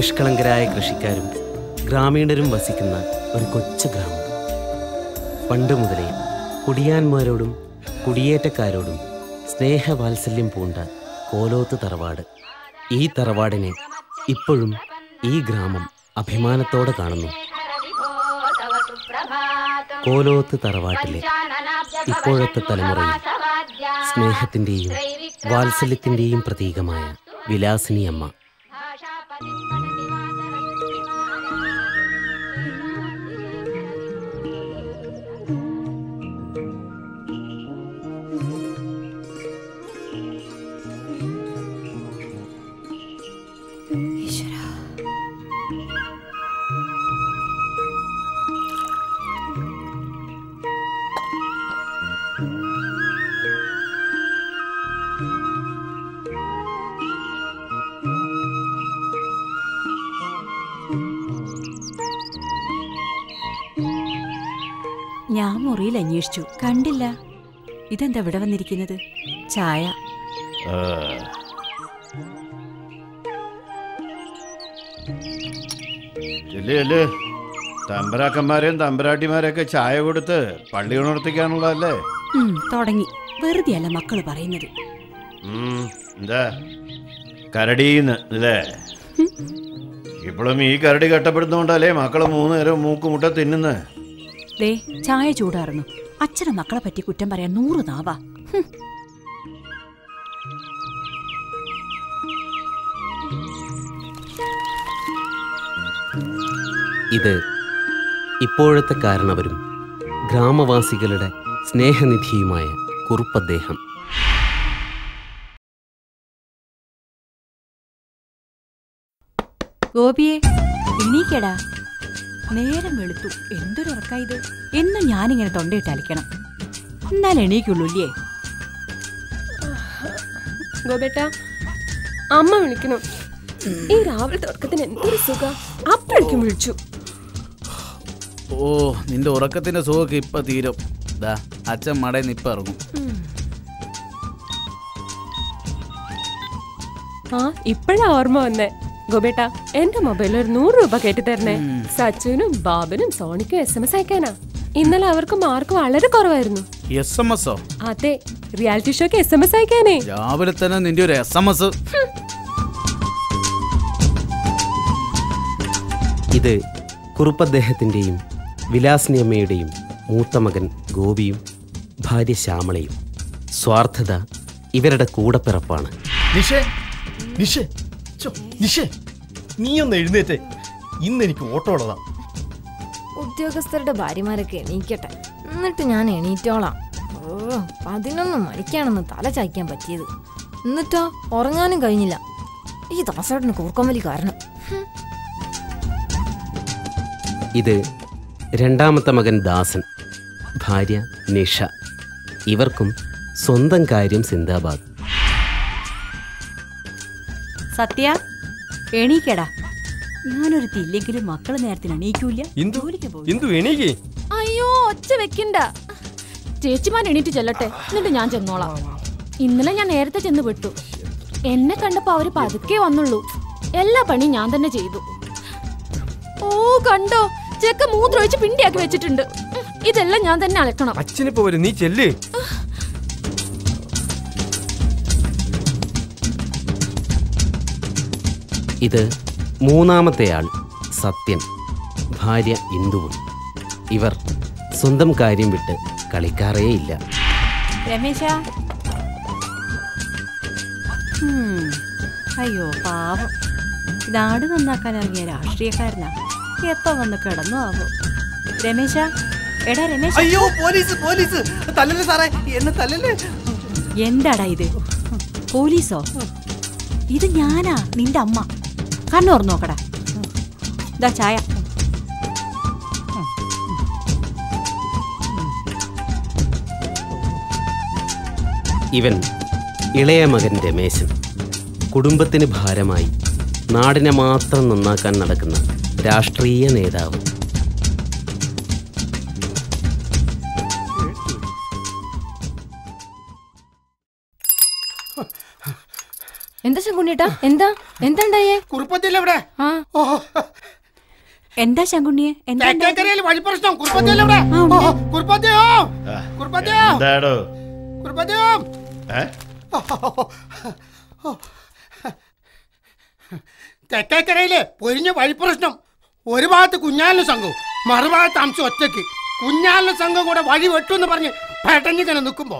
നിഷ്കളങ്കരായ കൃഷിക്കാരും ഗ്രാമീണരും വസിക്കുന്ന ഒരു കൊച്ചു ഗ്രാമം. പണ്ട് മുതലേ കുടിയാന്മാരോടും കുടിയേറ്റക്കാരോടും സ്നേഹവാത്സല്യം പൂണ്ട കോലോത്ത് തറവാട്. ഈ തറവാടിനെ ഇപ്പോഴും ഈ ഗ്രാമം അഭിമാനത്തോടെ കാണുന്നു. കോലോത്ത് തറവാട്ടിലെ ഇപ്പോഴത്തെ തലമുറയിൽ സ്നേഹത്തിന്റെയും വാത്സല്യത്തിന്റെയും പ്രതീകമായ വിലാസിനി ഞാൻ മുറിയിൽ അന്വേഷിച്ചു. കണ്ടില്ല. ഇതെന്താ ഇവിടെ വന്നിരിക്കുന്നത്? ചായ. തമ്പരാക്കന്മാരെയും തമ്പരാട്ടിമാരെയൊക്കെ ചായ കൊടുത്ത് പള്ളി ഉണർത്തിക്കാനുള്ളതല്ലേ? തുടങ്ങി. വെറുതെ അല്ല മക്കൾ പറയുന്നത്. കരടിന്ന് എന്താ? കരടീന്ന് അല്ലേ ഇപ്പോഴും ഈ കരടി കെട്ടപ്പെടുന്നോണ്ടല്ലേ മക്കൾ മൂന്ന് നേരം മൂക്കുമുട്ട തിന്നുന്നത് ദേ ചായ ചൂടാറുന്നു. അച്ഛനും മക്കളെ പറ്റി കുറ്റം പറയാൻ നൂറ് നാവാ. ഇത് ഇപ്പോഴത്തെ കാരണവരും ഗ്രാമവാസികളുടെ സ്നേഹനിധിയുമായ കുറുപ്പദ്ദേഹം. ഗോപിയെ എണീക്കടാ. നേരം വെളുത്തു. എന്തൊരു ഇത് എന്നും ഞാനിങ്ങനെ തൊണ്ടയിട്ട് അലിക്കണം എന്നാൽ എണീക്കുള്ളൂ ഇല്ലേ ഗോപേട്ട അമ്മ വിളിക്കുന്നു. ഈ രാവിലത്തെ ഉറക്കത്തിന് എന്തൊരു സുഖ? അപ്പോഴേക്കും വിളിച്ചു. ഓ നിന്റെ ഉറക്കത്തിന്റെ സുഖമൊക്കെ ഇപ്പൊ തീരും. ദാ അച്ഛൻ മടയിൽ ഇപ്പൊ ഇറങ്ങും. ആ ഇപ്പഴാ ഓർമ്മ വന്നേ. ഗോപേട്ട എന്റെ മൊബൈലിൽ ഒരു നൂറ് രൂപ കയറ്റി തരണേ. സച്ചുവിനും ബാബനും സോണിക്കും എസ് എം എസ് അയക്കാനാ. ഇന്നലെ അവർക്ക് മാർക്ക് വളരെ കുറവായിരുന്നു. എസ് എം എസ് അതെ റിയാലിറ്റി ഷോക്ക് എസ് എം എസ് അയക്കാനേ. രാവിലെ തന്നെ നിന്റെ ഒരു എസ് എം എസ് ഇത് കുറുപ്പദ്ദേഹത്തിന്റെയും വിലാസിനി അമ്മയുടെയും മൂത്ത മകൻ ഗോപിയും ഭാര്യ ശ്യാമളയും. സ്വാർത്ഥത ഇവരുടെ കൂടപ്പിറപ്പാണ്. നിഷേ നിഷേ. നിഷേ നീ ഒന്ന് എഴുന്നേറ്റേ. ഇന്ന് എനിക്ക് ഓട്ടോ ഉള്ളതാ. ഉദ്യോഗസ്ഥരുടെ ഭാര്യമാരൊക്കെ എണീക്കട്ടെ. എന്നിട്ട് ഞാൻ എണീറ്റോളാം. ഓ പതിനൊന്ന് മണിക്കാണെന്ന് തല ചായ്ക്കാൻ പറ്റിയത്. എന്നിട്ടോ ഉറങ്ങാനും കഴിഞ്ഞില്ല. ഈ ദാസേട്ടന് കൂർക്കമ്പലി കാരണം. ഇത് രണ്ടാമത്തെ മകൻ ദാസൻ ഭാര്യ നിഷ. ഇവർക്കും സ്വന്തം കാര്യം സിന്ദാബാദ്. സത്യ? എണീക്കടാ. ഞാനൊരു തില്ലെങ്കിലും മക്കൾ നേരത്തിന് എണീക്കൂല ഇന്ദു ജോലിക്ക് ഇന്ദു എണീക്കേ. അയ്യോ ഒച്ച വെക്കണ്ട. ചേച്ചിമാൻ എണീറ്റ് ചെല്ലട്ടെ. എന്നിട്ട് ഞാൻ ചെന്നോളാം. ഇന്നലെ ഞാൻ നേരത്തെ ചെന്ന് വിട്ടു എന്നെ കണ്ടപ്പോ അവർ പതുക്കെ വന്നുള്ളൂ. എല്ലാ പണിയും ഞാൻ തന്നെ ചെയ്തു. ഓ കണ്ടോ? ചെക്ക മൂത്രൊഴിച്ച് പിണ്ടിയാക്കി വെച്ചിട്ടുണ്ട്. ഇതെല്ലാം ഞാൻ തന്നെ അലക്കണം. അച്ഛനിപ്പോ നീ ചെല്ല്. ഇത് മൂന്നാമത്തെയാൾ സത്യൻ ഭാര്യ ഇന്ദുവും. ഇവർ സ്വന്തം കാര്യം വിട്ട് കളിക്കാറേയില്ല. രമേശ. അയ്യോ പാവം. നാട് നന്നാക്കാൻ ഇറങ്ങിയ രാഷ്ട്രീയക്കാരനാ. എപ്പോ വന്ന് കിടന്നു ആവോ രമേശ എടാ രമേശ. അയ്യോ പോലീസ് പോലീസ്. തല്ലല്ലേ സാറേ എന്നെ തല്ലല്ലേ? എന്താടാ ഇത്? പോലീസോ? ഇത് ഞാനാ നിന്റെ അമ്മ. കണ്ണോർ നോക്കടാ. ഇതാ ചായ. ഇവൻ ഇളയ മകൻ രമേശൻ കുടുംബത്തിന് ഭാരമായി നാടിനെ മാത്രം നന്നാക്കാൻ നടക്കുന്ന രാഷ്ട്രീയ നേതാവ്. എന്താ ശങ്കുണ്ണിയേട്ടാ എന്താ? എന്താ ഉണ്ടായേ? കുറുപ്പത്തില്ല ഇവിടെ? ആ. എന്താ ശങ്കുണ്ണിയെ തെക്കേക്കരയിലെ പൊരിഞ്ഞ വഴി പ്രശ്നം ഒരു ഭാഗത്ത് കുഞ്ഞാലിന് സംഘവും മറുഭാഗത്ത് അംശം ഒറ്റയ്ക്ക്. കുഞ്ഞാലിന് സംഘം കൂടെ വഴി വെട്ടുമെന്ന് പറഞ്ഞ് പെട്ടഞ്ഞിങ്ങനെ നിൽക്കുമ്പോ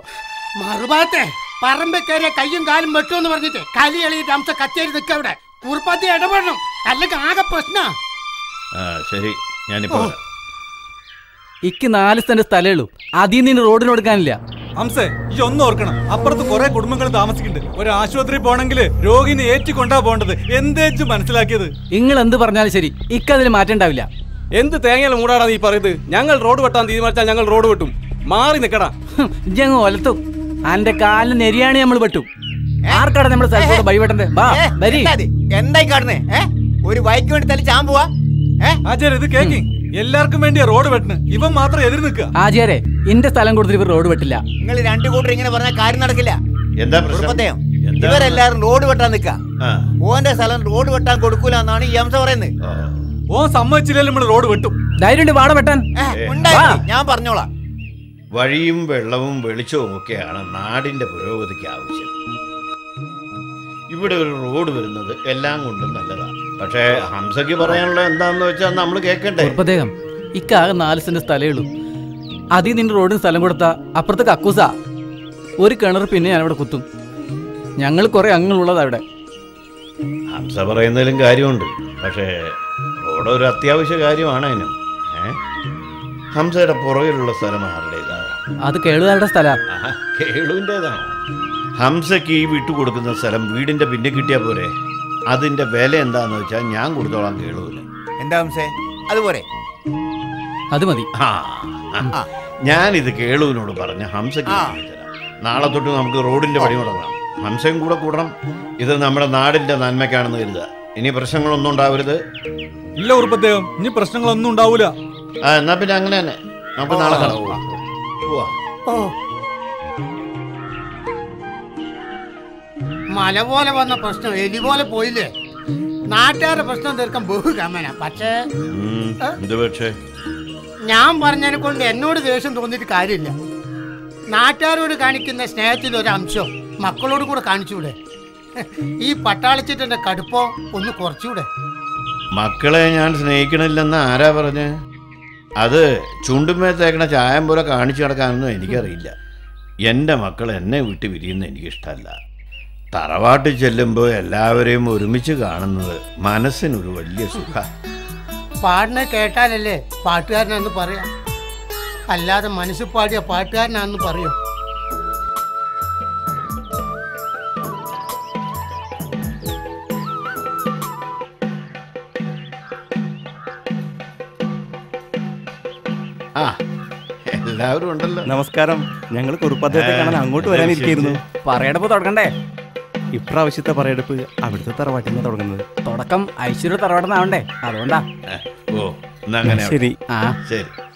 മറുഭാഗത്തെ പറമ്പേക്കേറിയ കയ്യും കാലും വെട്ടുമെന്ന് പറഞ്ഞിട്ട് കലി എളിയിട്ട് അംസ കച്ചേരി നിൽക്കുക അവിടെ. കുറുപ്പത്തി ഇടപെടണം. അല്ലെങ്കിൽ ആകെ പ്രശ്ന. ആ ശരി. ഞാനിപ്പോ. ഇക്ക് നാല് സെന്റ് സ്ഥലമേ ഉള്ളൂ. അതിൽ നിന്ന് റോഡിന് കൊടുക്കാനില്ല. ഹംസേ ഈ ഒന്നും ഓർക്കണം. അപ്പുറത്ത് കുറെ കുടുംബങ്ങൾ താമസിക്കുന്നുണ്ട്. ഒരു ആശുപത്രി പോണെങ്കിൽ രോഗിനെ ഏറ്റിക്കൊണ്ടാ പോണ്ടത് എന്തേച്ചു മനസ്സിലാക്കിയത്? നിങ്ങൾ എന്ത് പറഞ്ഞാലും ശരി. ഇക്കതിൽ മാറ്റം ഉണ്ടാവില്ല. എന്ത് തേങ്ങയിൽ മൂടാടാ നീ പറയുന്നത്? ഞങ്ങൾ റോഡ് വെട്ടാൻ തീരുമാനിച്ചാൽ ഞങ്ങൾ റോഡ് വെട്ടും. മാറി നിൽക്കടാ ഞങ്ങൾ ഒലത്തും. അന്റെ കാലിന് നെരിയാണ് നമ്മൾ പെട്ടു ആർക്കാണ് നമ്മുടെ സ്ഥലത്തോട് ബൈവട്ടന്റെ വാ വരി. എന്തായി കാണുന്നേ ഒരു ബൈക്ക് വേണ്ടി തല്ലി ചാൻ പോവാ ആചാര്യ ഇത് കേക്കി. എല്ലാവർക്കും വേണ്ടിയാ റോഡ് വെട്ടണ്. ഇവൻ മാത്രം എതിർ നിൽക്കുക. ആചാരെ ഇന്റെ സ്ഥലം കൊടുത്തിട്ട് ഇവർ റോഡ് വെട്ടില്ല. നിങ്ങൾ രണ്ടു കൂട്ടർ ഇങ്ങനെ പറഞ്ഞ കാര്യം നടക്കില്ല. എന്താ പ്രശ്നം? ഇവരെല്ലാരും റോഡ് വെട്ടാൻ നിക്ക ഓന്റെ സ്ഥലം റോഡ് വെട്ടാൻ കൊടുക്കൂല എന്നാണ് ഈ അംശം പറയുന്നത്. ഓ. ഓൻ സമ്മതിച്ചില്ലെങ്കിൽ നമ്മൾ റോഡ് വെട്ടും. ധൈര്യം വാട വെട്ടാൻ. ഞാൻ പറഞ്ഞോളാം. വഴിയും വെള്ളവും വെളിച്ചവും ഒക്കെയാണ് നാടിന്റെ പുരോഗതിക്ക് ആവശ്യം. ഇവിടെ ഒരു റോഡ് വരുന്നത് എല്ലാം കൊണ്ടും നല്ലതാണ്. പക്ഷേ ഹംസയ്ക്ക് പറയാനുള്ള എന്താണെന്ന് വെച്ചാൽ നമ്മൾ കേൾക്കണ്ടേ? പ്രത്യേകം ഇക്കാകെ നാല് സെന്റ് സ്ഥലമേ ഉള്ളൂ. അതിൽ നിന്റെ റോഡിന് സ്ഥലം കൊടുത്താൽ അപ്പുറത്ത് കക്കൂസ. ഒരു കിണർ പിന്നെ ഞാനിവിടെ കുത്തും. ഞങ്ങൾ കുറെ അങ്ങളുള്ളത് അവിടെ ഹംസ പറയുന്നതിലും കാര്യമുണ്ട്. പക്ഷേ റോഡ് ഒരു അത്യാവശ്യ കാര്യമാണ് അതിനും. ഹംസയുടെ പുറകിലുള്ള സ്ഥലം ആരുടേതാ? അത് കേളുകാരുടെ സ്ഥല. ഹംസക്ക് കേളുവിന്റെതാണോ ഈ വിട്ടു കൊടുക്കുന്ന സ്ഥലം വീടിന്റെ പിന്നെ കിട്ടിയ പോരെ. അതിന്റെ വില എന്താന്ന് വെച്ചാൽ ഞാൻ കൊടുത്തോളാം കേളുവിന്. എന്താ ഹംസേ? അതുപോലെ അത് മതി. ഞാൻ ഇത് ഞാനിത് കേളുവിനോട് പറഞ്ഞ് തരാം. നാളെ തൊട്ട് നമുക്ക് റോഡിന്റെ പണി തുടങ്ങാം ഹംസയും കൂടെ കൂടണം. ഇത് നമ്മുടെ നാടിന്റെ നന്മയ്ക്കാണെന്ന് കരുതുക. ഇനി പ്രശ്നങ്ങളൊന്നും ഉണ്ടാവരുത്. ഇല്ല ഉറപ്പദ്ദേഹം ഇനി പ്രശ്നങ്ങളൊന്നും ഉണ്ടാവൂല. എന്നാ പിന്നെ അങ്ങനെ തന്നെ. നമുക്ക് നാളെ കാണാം പോവാ. ഓ. മല പോലെ വന്ന പ്രശ്നം എലി പോലെ പോയില്ലേ? നാട്ടുകാരുടെ പ്രശ്നം തീർക്കാൻ ബഹു കമ്മന പക്ഷേ ഞാൻ പറഞ്ഞതിനെ കൊണ്ട് എന്നോട് ദേഷ്യം തോന്നിയിട്ട് കാര്യമില്ല. നാട്ടുകാരോട് കാണിക്കുന്ന സ്നേഹത്തിന്റെ ഒരു അംശം മക്കളോട് കൂടെ കാണിച്ചൂടെ ഈ പട്ടാളിച്ചിട്ടെ കടുപ്പോ ഒന്ന് കുറച്ചുകൂടെ. മക്കളെ ഞാൻ സ്നേഹിക്കണില്ലെന്ന് ആരാ പറഞ്ഞ്? അത് ചുണ്ടുമേ തേക്കണ ചായം പോലെ കാണിച്ചു നടക്കാനൊന്നും എനിക്കറിയില്ല. എന്റെ മക്കൾ എന്നെ വിട്ട് പിരിയുന്ന എനിക്കിഷ്ടമല്ല. തറവാട്ടിൽ ചെല്ലുമ്പോൾ എല്ലാവരെയും ഒരുമിച്ച് കാണുന്നത് മനസ്സിനൊരു വലിയ സുഖ. പാടിനെ കേട്ടാലല്ലേ പാട്ടുകാരനാന്ന് പറയാം. അല്ലാതെ മനസ്സിൽ പാടിയ പാട്ടുകാരനാന്ന് പറയോ? എല്ലാവരും ഉണ്ടല്ലോ. നമസ്കാരം. ഞങ്ങൾ കുറുപ്പദ്ദേഹത്തെ കാണാൻ അങ്ങോട്ട് വരാനിരിക്കുന്നു പറയടപ്പ് തുടങ്ങണ്ടേ. ഇപ്രാവശ്യത്തെ പറയെടുപ്പ് അവിടുത്തെ തറവാട്ടിൽ നിന്ന് തുടങ്ങുന്നത്. തുടക്കം ഐശ്വര്യ തറവാട്ടിൽ നിന്നാവണ്ടേ അതുകൊണ്ടാ ഓ. ശരി. ആ. ശരി.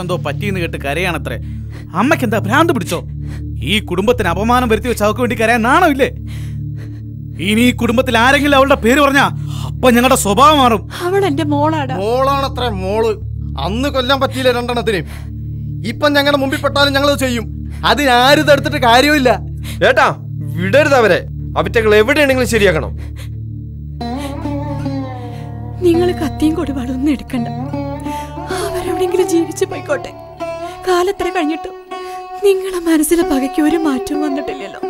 അവക്കെന്തോ പറ്റിയെന്ന് കേട്ട് കരയാണത്രേ. അമ്മയ്ക്ക് എന്താ ഭ്രാന്ത് പിടിച്ചോ? ഈ കുടുംബത്തിന് അപമാനം വരുത്തി വെച്ച അവക്ക് വേണ്ടി കരയാൻ ഇല്ലേ ഇനി ഈ കുടുംബത്തിൽ ആരെങ്കിലും അവളുടെ പേര് പറഞ്ഞാ അപ്പൊ ഞങ്ങളുടെ സ്വഭാവം മാറും. അവൾ എന്റെ മോളാണ് മോളാണത്രേ മോൾ. അന്ന് കൊല്ലാൻ പറ്റിയില്ല രണ്ടെണ്ണത്തിനെയും. ഇപ്പൊ ഞങ്ങളുടെ മുമ്പിൽ പെട്ടാലും ഞങ്ങൾ ചെയ്യും. അതിനാരും തടുത്തിട്ട് കാര്യമില്ല. ഏട്ടാ വിടരുത് അവരെ. അവറ്റകൾ എവിടെയാണെങ്കിലും ശരിയാക്കണം. നിങ്ങൾ കത്തിയും കൊടുപാടൊന്നും എടുക്കണ്ട. എവിടെങ്കിലും ജീവിച്ചു പോയിക്കോട്ടെ. കാലത്ര കഴിഞ്ഞിട്ടും നിങ്ങളെ മനസ്സിലെ പകയ്ക്ക് ഒരു മാറ്റവും വന്നിട്ടില്ലല്ലോ.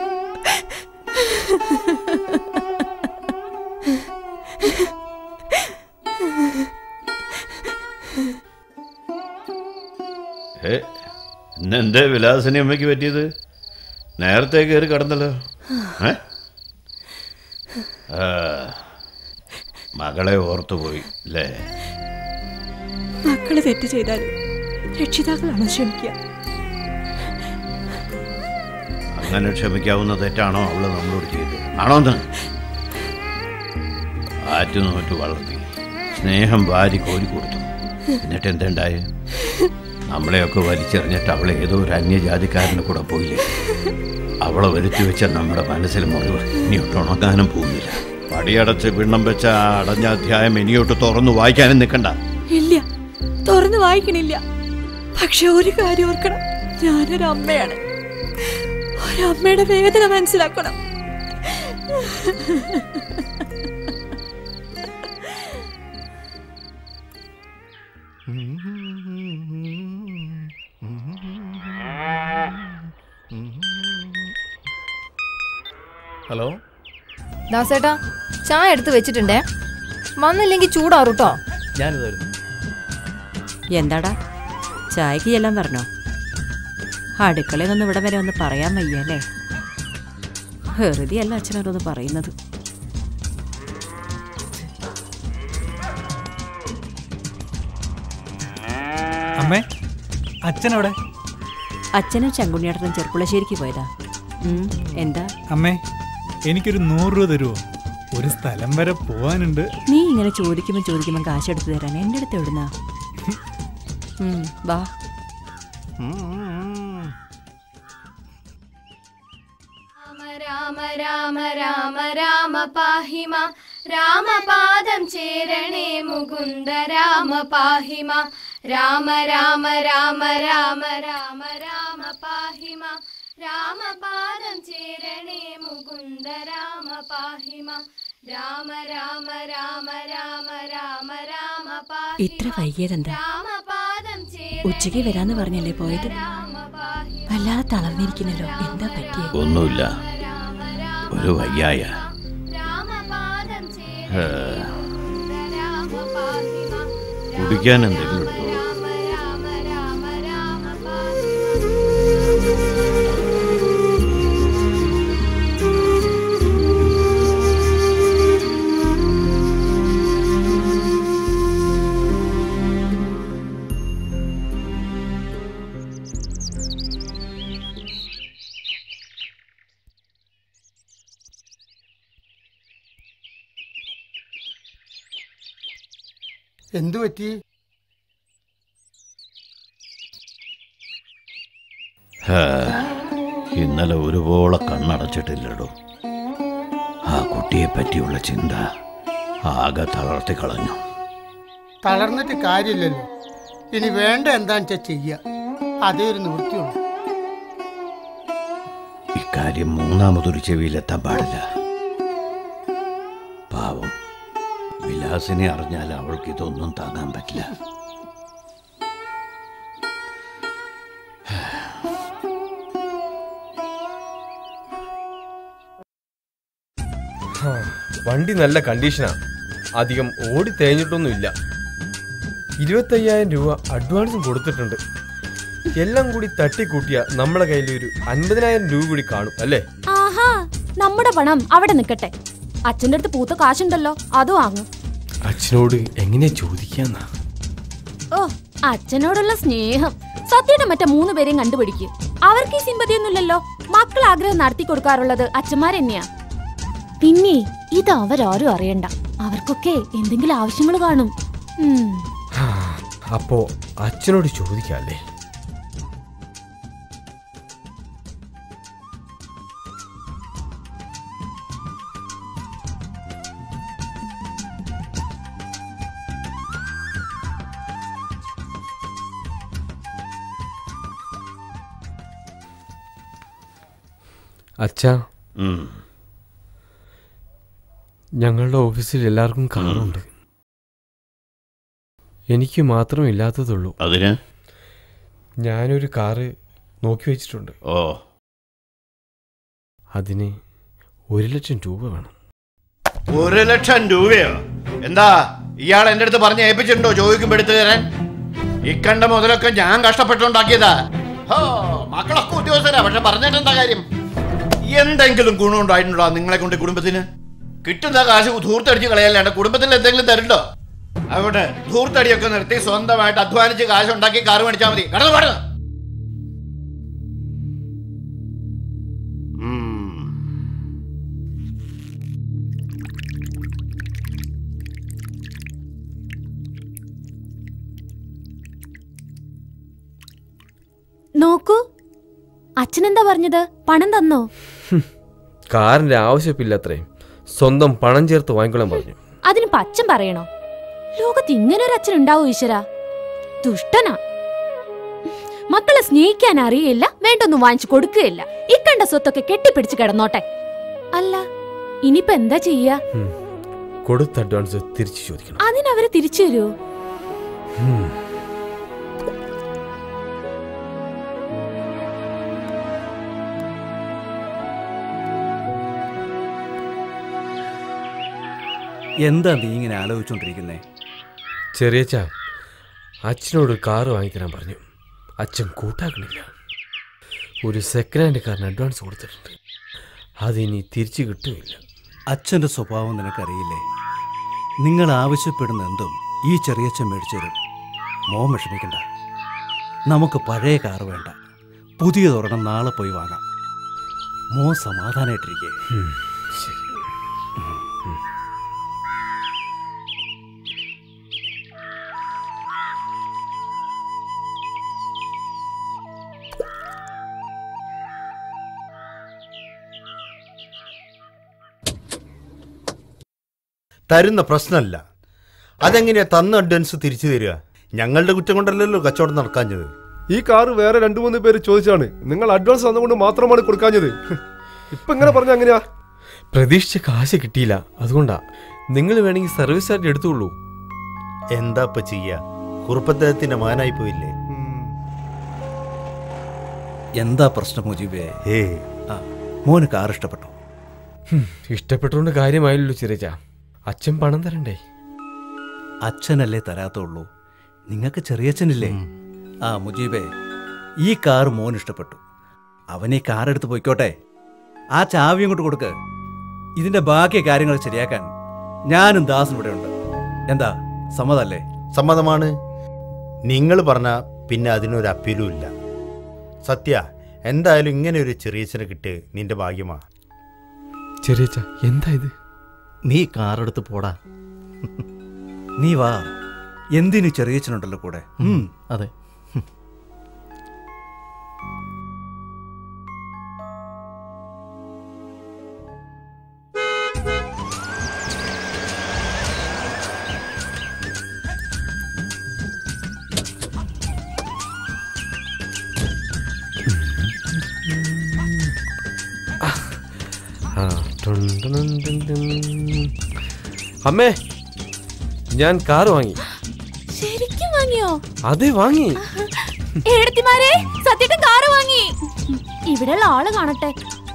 ഇന്നെന്തേ വിലാസിനി അമ്മയ്ക്ക് പറ്റിയത്? നേരത്തെ കയറി കടന്നല്ലോ. മകളെ ഓർത്തുപോയി അല്ലേ? മക്കൾ തെറ്റ് ചെയ്താലും രക്ഷിതാക്കളാണ് ക്ഷമിക്കുക? അങ്ങനെ ക്ഷമിക്കാവുന്ന തെറ്റാണോ അവൾ നമ്മളോട് ചെയ്തത്? ആണോ എന്ന്? ആറ്റുനോറ്റ് വളർത്തി സ്നേഹം വാരി കോരി കൊടുത്തു. എന്നിട്ട് എന്തുണ്ടായി? നമ്മളെയൊക്കെ വലിച്ചെറിഞ്ഞിട്ട് അവളെ ഏതോ ഒരു അന്യജാതിക്കാരന്റെ കൂടെ പോയില്ലേ? അവളെ വരുത്തി വെച്ച നമ്മുടെ മനസ്സിൽ മുറിവ് ഇനിയൊട്ട് ഉണങ്ങാനും പോകുന്നില്ല. പടിയടച്ച് പിണ്ണം വെച്ച അടഞ്ഞ അധ്യായം ഇനിയോട്ട് തുറന്നു വായിക്കാനും നിൽക്കണ്ട. തുറന്ന് വായിക്കണില്ല. പക്ഷെ ഒരു കാര്യം ഓർക്കണം. ഞാനൊരു അമ്മയാണ്. ഒരമ്മയുടെ വേദന മനസ്സിലാക്കണം. ഹലോ? ദാസേട്ടാ ചായ എടുത്ത് വെച്ചിട്ടുണ്ടേ? വന്നില്ലെങ്കിൽ ചൂടാറൂട്ടോ? ഞാനിതായിരുന്നു. എന്താടാ? ചായക്ക് ചെല്ലാൻ പറഞ്ഞോ? അടുക്കളയിൽ നിന്ന് ഇവിടെ വരെ ഒന്ന് പറയാൻ വയ്യ അല്ലേ? ഹെറുതിയല്ല അച്ഛനോടൊന്ന് പറയുന്നത്. അമ്മേ അച്ഛനവിടെ? അച്ഛനും ചങ്കുണ്ണിയേട്ടനും ചെറുപ്പുളശ്ശേരിക്ക് പോയതാ. എന്താ? അമ്മേ എനിക്കൊരു നൂറ് രൂപ തരുമോ ഒരു സ്ഥലം വരെ പോവാനുണ്ട്. നീ ഇങ്ങനെ ചോദിക്കുമ്പോൾ ചോദിക്കുമ്പോൾ കാശ് എടുത്തു തരാൻ എന്റെ അടുത്ത് എവിടുന്നാ? വാ രാമ രാമ രാമ രാമ പാഹിമ. രാമപാദം ചേരണേ മുകുന്ദ രാമ പാഹിമ. രാമ രാമ രാമ രാമ രാമ രാമ പാഹിമ. രാമപാദം ചേരണേ മുകുന്ദ രാമ പാഹി മാ രാമ രാമ രാമ രാമ രാമ രാമ ഇത്ര വൈകിയതെന്താ? രാമപാദം ഉച്ചയ്ക്ക് വരാന്ന് പറഞ്ഞല്ലേ പോയത്? വല്ലാതെ തളർന്നിരിക്കുന്നല്ലോ എന്താ പറ്റിയ? ഒന്നുമില്ല. ഒരു വയ്യായ. കുടിക്കാൻ എന്തെങ്കിലും എന്തു പറ്റി? ഇന്നലെ ഒരുപോലെ കണ്ണടച്ചിട്ടില്ലടോ. ആ കുട്ടിയെ പറ്റിയുള്ള ചിന്ത ആകെ തളർത്തി കളഞ്ഞു. തളർന്നിട്ട് കാര്യമില്ലല്ലോ. ഇനി വേണ്ട എന്താന്ന് വെച്ചാൽ ചെയ്യുക അതേ ഒരു നിവൃത്തിയുള്ളൂ. ഇക്കാര്യം മൂന്നാമതൊരു ചെവിയിലെത്താൻ പാടില്ല. വിലാസിനെ അറിഞ്ഞാൽ അവൾക്ക് ഇതൊന്നും താങ്ങാൻ പറ്റില്ല. വണ്ടി നല്ല കണ്ടീഷനാ. അധികം ഓടി തേഞ്ഞിട്ടൊന്നുമില്ല ഇരുപത്തയ്യായിരം രൂപ അഡ്വാൻസ് കൊടുത്തിട്ടുണ്ട്. എല്ലാം കൂടി തട്ടിക്കൂട്ടിയ നമ്മുടെ കയ്യിൽ ഒരു അൻപതിനായിരം രൂപ കൂടി കാണും അല്ലേ? ആഹാ നമ്മുടെ പണം അവിടെ നിൽക്കട്ടെ. അച്ഛന്റെ അടുത്ത് പൂത്ത കാശുണ്ടല്ലോ അതും വാങ്ങും. അച്ഛനോട് എങ്ങനെ ചോദിക്കാന്നാ? ഓ അച്ഛനോടുള്ള സ്നേഹം. സത്യയുടെ മറ്റേ മൂന്ന് പേരെയും കണ്ടുപിടിക്കും. അവർക്ക് ഈ സിമ്പതിയൊന്നുമില്ലല്ലോ. മക്കൾ ആഗ്രഹം നടത്തി കൊടുക്കാറുള്ളത് അച്ഛന്മാരെന്നെയാ പിന്നെ ഇത് അവരാരും അറിയണ്ട. അവർക്കൊക്കെ എന്തെങ്കിലും ആവശ്യങ്ങൾ കാണും. അപ്പോ അച്ഛനോട് ചോദിക്കാല്ലേ? അച്ഛാ. ഞങ്ങളുടെ ഓഫീസിൽ എല്ലാവർക്കും കാറുണ്ട്. എനിക്ക് മാത്രം ഇല്ലാത്തതുള്ളൂ. അതിന്? ഞാനൊരു കാറ് നോക്കി വെച്ചിട്ടുണ്ട്. ഓ. അതിന് ഒരു ലക്ഷം രൂപ വേണം. ഒരു ലക്ഷം രൂപയോ? എന്താ ഇയാൾ എന്റെ അടുത്ത് പറഞ്ഞ് ഏൽപ്പിച്ചിട്ടുണ്ടോ ചോദിക്കുമ്പോ എടുത്തു തരാൻ? ഇക്കണ്ട മുതലൊക്കെ ഞാൻ കഷ്ടപ്പെട്ടുണ്ടാക്കിയതാ. ഹോ മക്കളൊക്കെ ഉദ്യോഗസ്ഥരാ പക്ഷെ പറഞ്ഞിട്ടെന്താ കാര്യം? എന്തെങ്കിലും ഗുണമുണ്ടായിട്ടുണ്ടോ നിങ്ങളെ കൊണ്ട് കുടുംബത്തിന്? കിട്ടുന്ന കാശ് ധൂർത്തടിച്ച് കളയല്ലാണ്ട് കുടുംബത്തിന് എന്തെങ്കിലും തരുണ്ടോ? അതുകൊണ്ട് ധൂർത്തടിയൊക്കെ നിർത്തി സ്വന്തമായിട്ട് അധ്വാനിച്ച് കാശ് ഉണ്ടാക്കി കാറ് മേടിച്ചാൽ മതി. കടന്നു പാടുക നോക്കൂ. അച്ഛനെന്താ പറഞ്ഞത്? പണം തന്നോ? കാറിന്റെ ആവശ്യമില്ലത്രേ സ്വന്തം പണം ചേർത്ത് വാങ്ങിക്കൊള്ളാൻ പറഞ്ഞു. അതിന് പച്ചം പറയണോ? ലോകത്ത് ഇങ്ങനെ ഒരു അച്ഛൻ ഉണ്ടാവോ ഈശ്വര? ദുഷ്ടനാ. മക്കളെ സ്നേഹിക്കാൻ അറിയില്ല വേണ്ടൊന്നും വാങ്ങിച്ചു കൊടുക്കുകയില്ല ഇക്കണ്ട സ്വത്തൊക്കെ കെട്ടിപ്പിടിച്ച് കിടന്നോട്ടെ. അല്ല ഇനിയിപ്പോ എന്താ ചെയ്യാ? കൊടുത്ത അഡ്വാൻസ് തിരിച്ചു ചോദിക്കണം. അതിനവര് തിരിച്ചു തരുമോ എന്താ നീ ഇങ്ങനെ ആലോചിച്ചോണ്ടിരിക്കുന്നേ? ചെറിയച്ച അച്ഛനോട് കാറ് വാങ്ങിക്കാൻ പറഞ്ഞു. അച്ഛൻ കൂട്ടാക്കണില്ല. ഒരു സെക്കൻഡ് ഹാൻഡ് കാറിന് അഡ്വാൻസ് കൊടുത്തിട്ടുണ്ട്. അതിനി തിരിച്ചു കിട്ടുമില്ല അച്ഛന്റെ സ്വഭാവം നിനക്കറിയില്ലേ? നിങ്ങൾ ആവശ്യപ്പെടുന്ന എന്തും ഈ ചെറിയച്ഛൻ മേടിച്ചു തരും. മോൻ വിഷമിക്കണ്ട. നമുക്ക് പഴയ കാറ് വേണ്ട. പുതിയതൊരെണ്ണം നാളെ പോയി വാങ്ങാം. മോ സമാധാനമായിട്ടിരിക്കേ തരുന്ന പ്രശ്നമല്ല. അതെങ്ങനെയാ തന്ന അഡ്വാൻസ് തിരിച്ചു തരിക? ഞങ്ങളുടെ കുറ്റം കൊണ്ടല്ലല്ലോ കച്ചവടം നടക്കാഞ്ഞത്. ഈ കാറ് വേറെ രണ്ടു മൂന്ന് പേര് ചോദിച്ചാണ് നിങ്ങൾ അഡ്വാൻസ് തന്നുകൊണ്ട് മാത്രമാണ് കൊടുക്കാഞ്ഞത്. ഇപ്പൊ ഇങ്ങനെ പറഞ്ഞ അങ്ങനെയാ പ്രതീക്ഷിച്ച കാശ് കിട്ടിയില്ല. അതുകൊണ്ടാ. നിങ്ങൾ വേണമെങ്കിൽ സർവീസ് ചാർജ് എടുത്തുള്ളൂ എന്താ ഇപ്പൊ ചെയ്യാ? കുറുപ്പദ്ദേഹത്തിന്റെ മാനായി പോയില്ലേ? എന്താ പ്രശ്നം മുജീബേ? ഏ ആ മോന് കാർ ഇഷ്ടപ്പെട്ടു. ഇഷ്ടപ്പെട്ടുകൊണ്ട് കാര്യമായല്ലോ ചെറിയ അച്ഛൻ പണം തരണ്ടേ? അച്ഛനല്ലേ തരാത്തുള്ളൂ. നിങ്ങൾക്ക് ചെറിയച്ഛനില്ലേ? ആ മുജീബേ ഈ കാർ മോൻ ഇഷ്ടപ്പെട്ടു. അവനെ ഈ കാർ എടുത്ത് പോയിക്കോട്ടെ. ആ ചാവി ഇങ്ങോട്ട് കൊടുക്ക്. ഇതിന്റെ ബാക്കി കാര്യങ്ങൾ ശരിയാക്കാൻ ഞാനും ദാസും ഇവിടെ ഉണ്ട്. എന്താ സമ്മതല്ലേ? സമ്മതമാണ്. നിങ്ങൾ പറഞ്ഞ പിന്നെ അതിനൊരു അപ്പീലും ഇല്ല. സത്യ എന്തായാലും ഇങ്ങനെ ഒരു ചെറിയച്ഛനെ കിട്ടിയ നിന്റെ ഭാഗ്യമാ. ചെറിയ എന്താ ഇത്? നീ കാറെടുത്ത് പോടാ. നീ വാ. എന്തിനു ചെറിയച്ഛനുണ്ടല്ലോ കൂടെ? അതെ. അമ്മേ ഞാൻ കാർ വാങ്ങി. ശരിക്കും വാങ്ങിയോ? അതെ വാങ്ങി. സത്യത്തിൽ കാർ വാങ്ങി. ഇവിടെയുള്ള ആൾ കാണട്ടെ.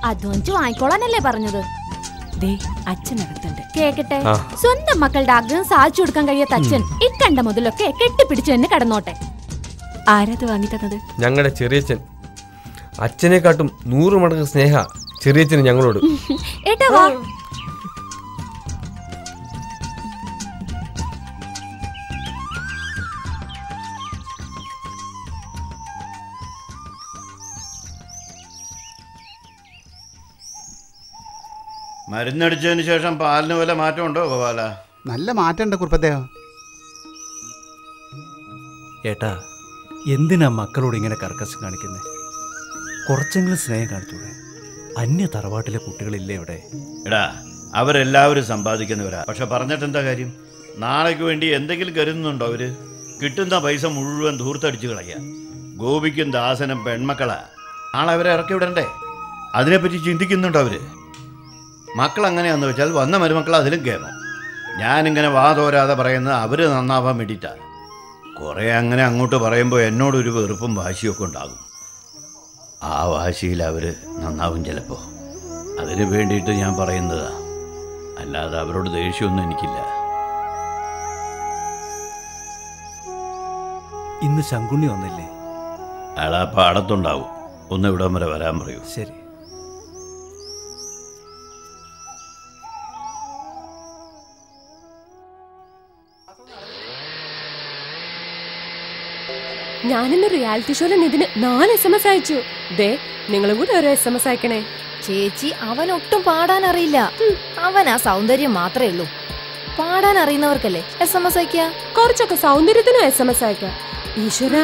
അധ്വാനിച്ച് വാങ്ങിക്കോളാനല്ലേ പറഞ്ഞത്. ദേ അച്ഛനകത്തുണ്ട് കേക്കട്ടെ. സ്വന്തം മക്കളുടെ ആഗ്രഹം സാധിച്ചു കൊടുക്കാൻ കഴിയാത്ത അച്ഛൻ ഇക്കണ്ട മുതലൊക്കെ കെട്ടിപ്പിടിച്ചു തന്നെ കടന്നോട്ടെ. ആരത് വാങ്ങി തന്നത്? ഞങ്ങളുടെ ചെറിയച്ഛൻ. അച്ഛനെക്കാട്ടും നൂറ് മടങ്ങ് സ്നേഹ ചെറിയച്ഛന് ഞങ്ങളോട്. ഏട്ടാ വാ. മരുന്നടിച്ചതിന് ശേഷം പാലിന് വല്ല മാറ്റമുണ്ടോ ഗോപാല? നല്ല മാറ്റമുണ്ട് കുറുപ്പദ്ദേഹം ഏട്ടാ എന്തിനാ മക്കളോട് ഇങ്ങനെ കർക്കശം കാണിക്കുന്നത് കുറച്ചെങ്കിലും സ്നേഹം കാണിച്ചൂടെ. അന്യ തറവാട്ടിലെ കുട്ടികളില്ലേ ഇവിടെ? എടാ അവരെല്ലാവരും സമ്പാദിക്കുന്നവരാ. പക്ഷെ പറഞ്ഞിട്ട് എന്താ കാര്യം? നാളേക്ക് വേണ്ടി എന്തെങ്കിലും കരുതുന്നുണ്ടോ അവർ? കിട്ടുന്ന പൈസ മുഴുവൻ ധൂർത്തടിച്ചു കളയുക ഗോപിക്കും ദാസനും പെൺമക്കളാ. നാളെ അവരെ ഇറക്കി വിടണ്ടേ? അതിനെപ്പറ്റി ചിന്തിക്കുന്നുണ്ടോ അവർ? മക്കൾ അങ്ങനെയാണെന്ന് വെച്ചാൽ വന്ന മരുമക്കൾ അതിലും കേമം ഞാനിങ്ങനെ വാതോരാതെ പറയുന്നത് അവർ നന്നാവാൻ വേണ്ടിയിട്ടാണ്. കുറേ അങ്ങനെ അങ്ങോട്ട് പറയുമ്പോൾ എന്നോടൊരു വെറുപ്പും വാശിയൊക്കെ ഉണ്ടാകും. ആ വാശിയിൽ അവർ നന്നാവും ചിലപ്പോൾ അതിന് വേണ്ടിയിട്ട് ഞാൻ പറയുന്നതാ. അല്ലാതെ അവരോട് ദേഷ്യമൊന്നും എനിക്കില്ല. ഇന്ന് ശങ്കുണ്ണി വന്നില്ലേ? അയാൾ ആ പാടത്തുണ്ടാവും. ഒന്ന് ഇവിടം വരെ വരാൻ പറയൂ. ശരി. ഞാനിന്ന് റിയാലിറ്റി ഷോയിൽ നിതിന് നാല് എസ് എം എസ് അയച്ചു. ദേ നിങ്ങളും കൂടെ ഒരു എസ് എം എസ് അയക്കണേ. ചേച്ചി അവൻ ഒട്ടും പാടാൻ അറിയില്ല. അവൻ ആ സൗന്ദര്യം മാത്രമേ ഉള്ളൂ. പാടാൻ അറിയുന്നവർക്കല്ലേ എസ് എം എസ് അയക്കുക കുറച്ചൊക്കെ സൗന്ദര്യത്തിനും എസ് എം എസ് അയക്കാം. ഈശ്വര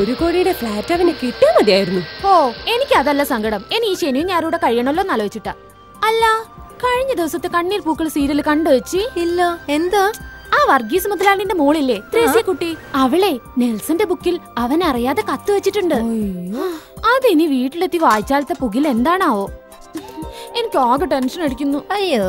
ഒരു കോടിയുടെ ഫ്ലാറ്റ് അവന് കിട്ടിയാ മതിയായിരുന്നു. ഓ എനിക്ക് അതല്ല സങ്കടം. എനി ഈ ശനിയും ഞാനൂടെ കഴിയണല്ലോ എന്ന് ആലോചിച്ചിട്ടാ. അല്ല കഴിഞ്ഞ ദിവസത്തെ കണ്ണീർ പൂക്കൾ സീരിയൽ കണ്ടു വെച്ചി ഇല്ല എന്താ? ആ വർഗീസ് മുതലാളിന്റെ മോളില്ലേ? ത്രേസ്യ കുട്ടി. അവളെ നെൽസന്റെ ബുക്കിൽ അവൻ അറിയാതെ കത്ത് വെച്ചിട്ടുണ്ട്. അതിനി വീട്ടിലെത്തി വായിച്ചാലത്തെ പുകിൽ എന്താണാവോ? എനിക്ക് ആകെ ടെൻഷൻ അടിക്കുന്നു. അയ്യോ.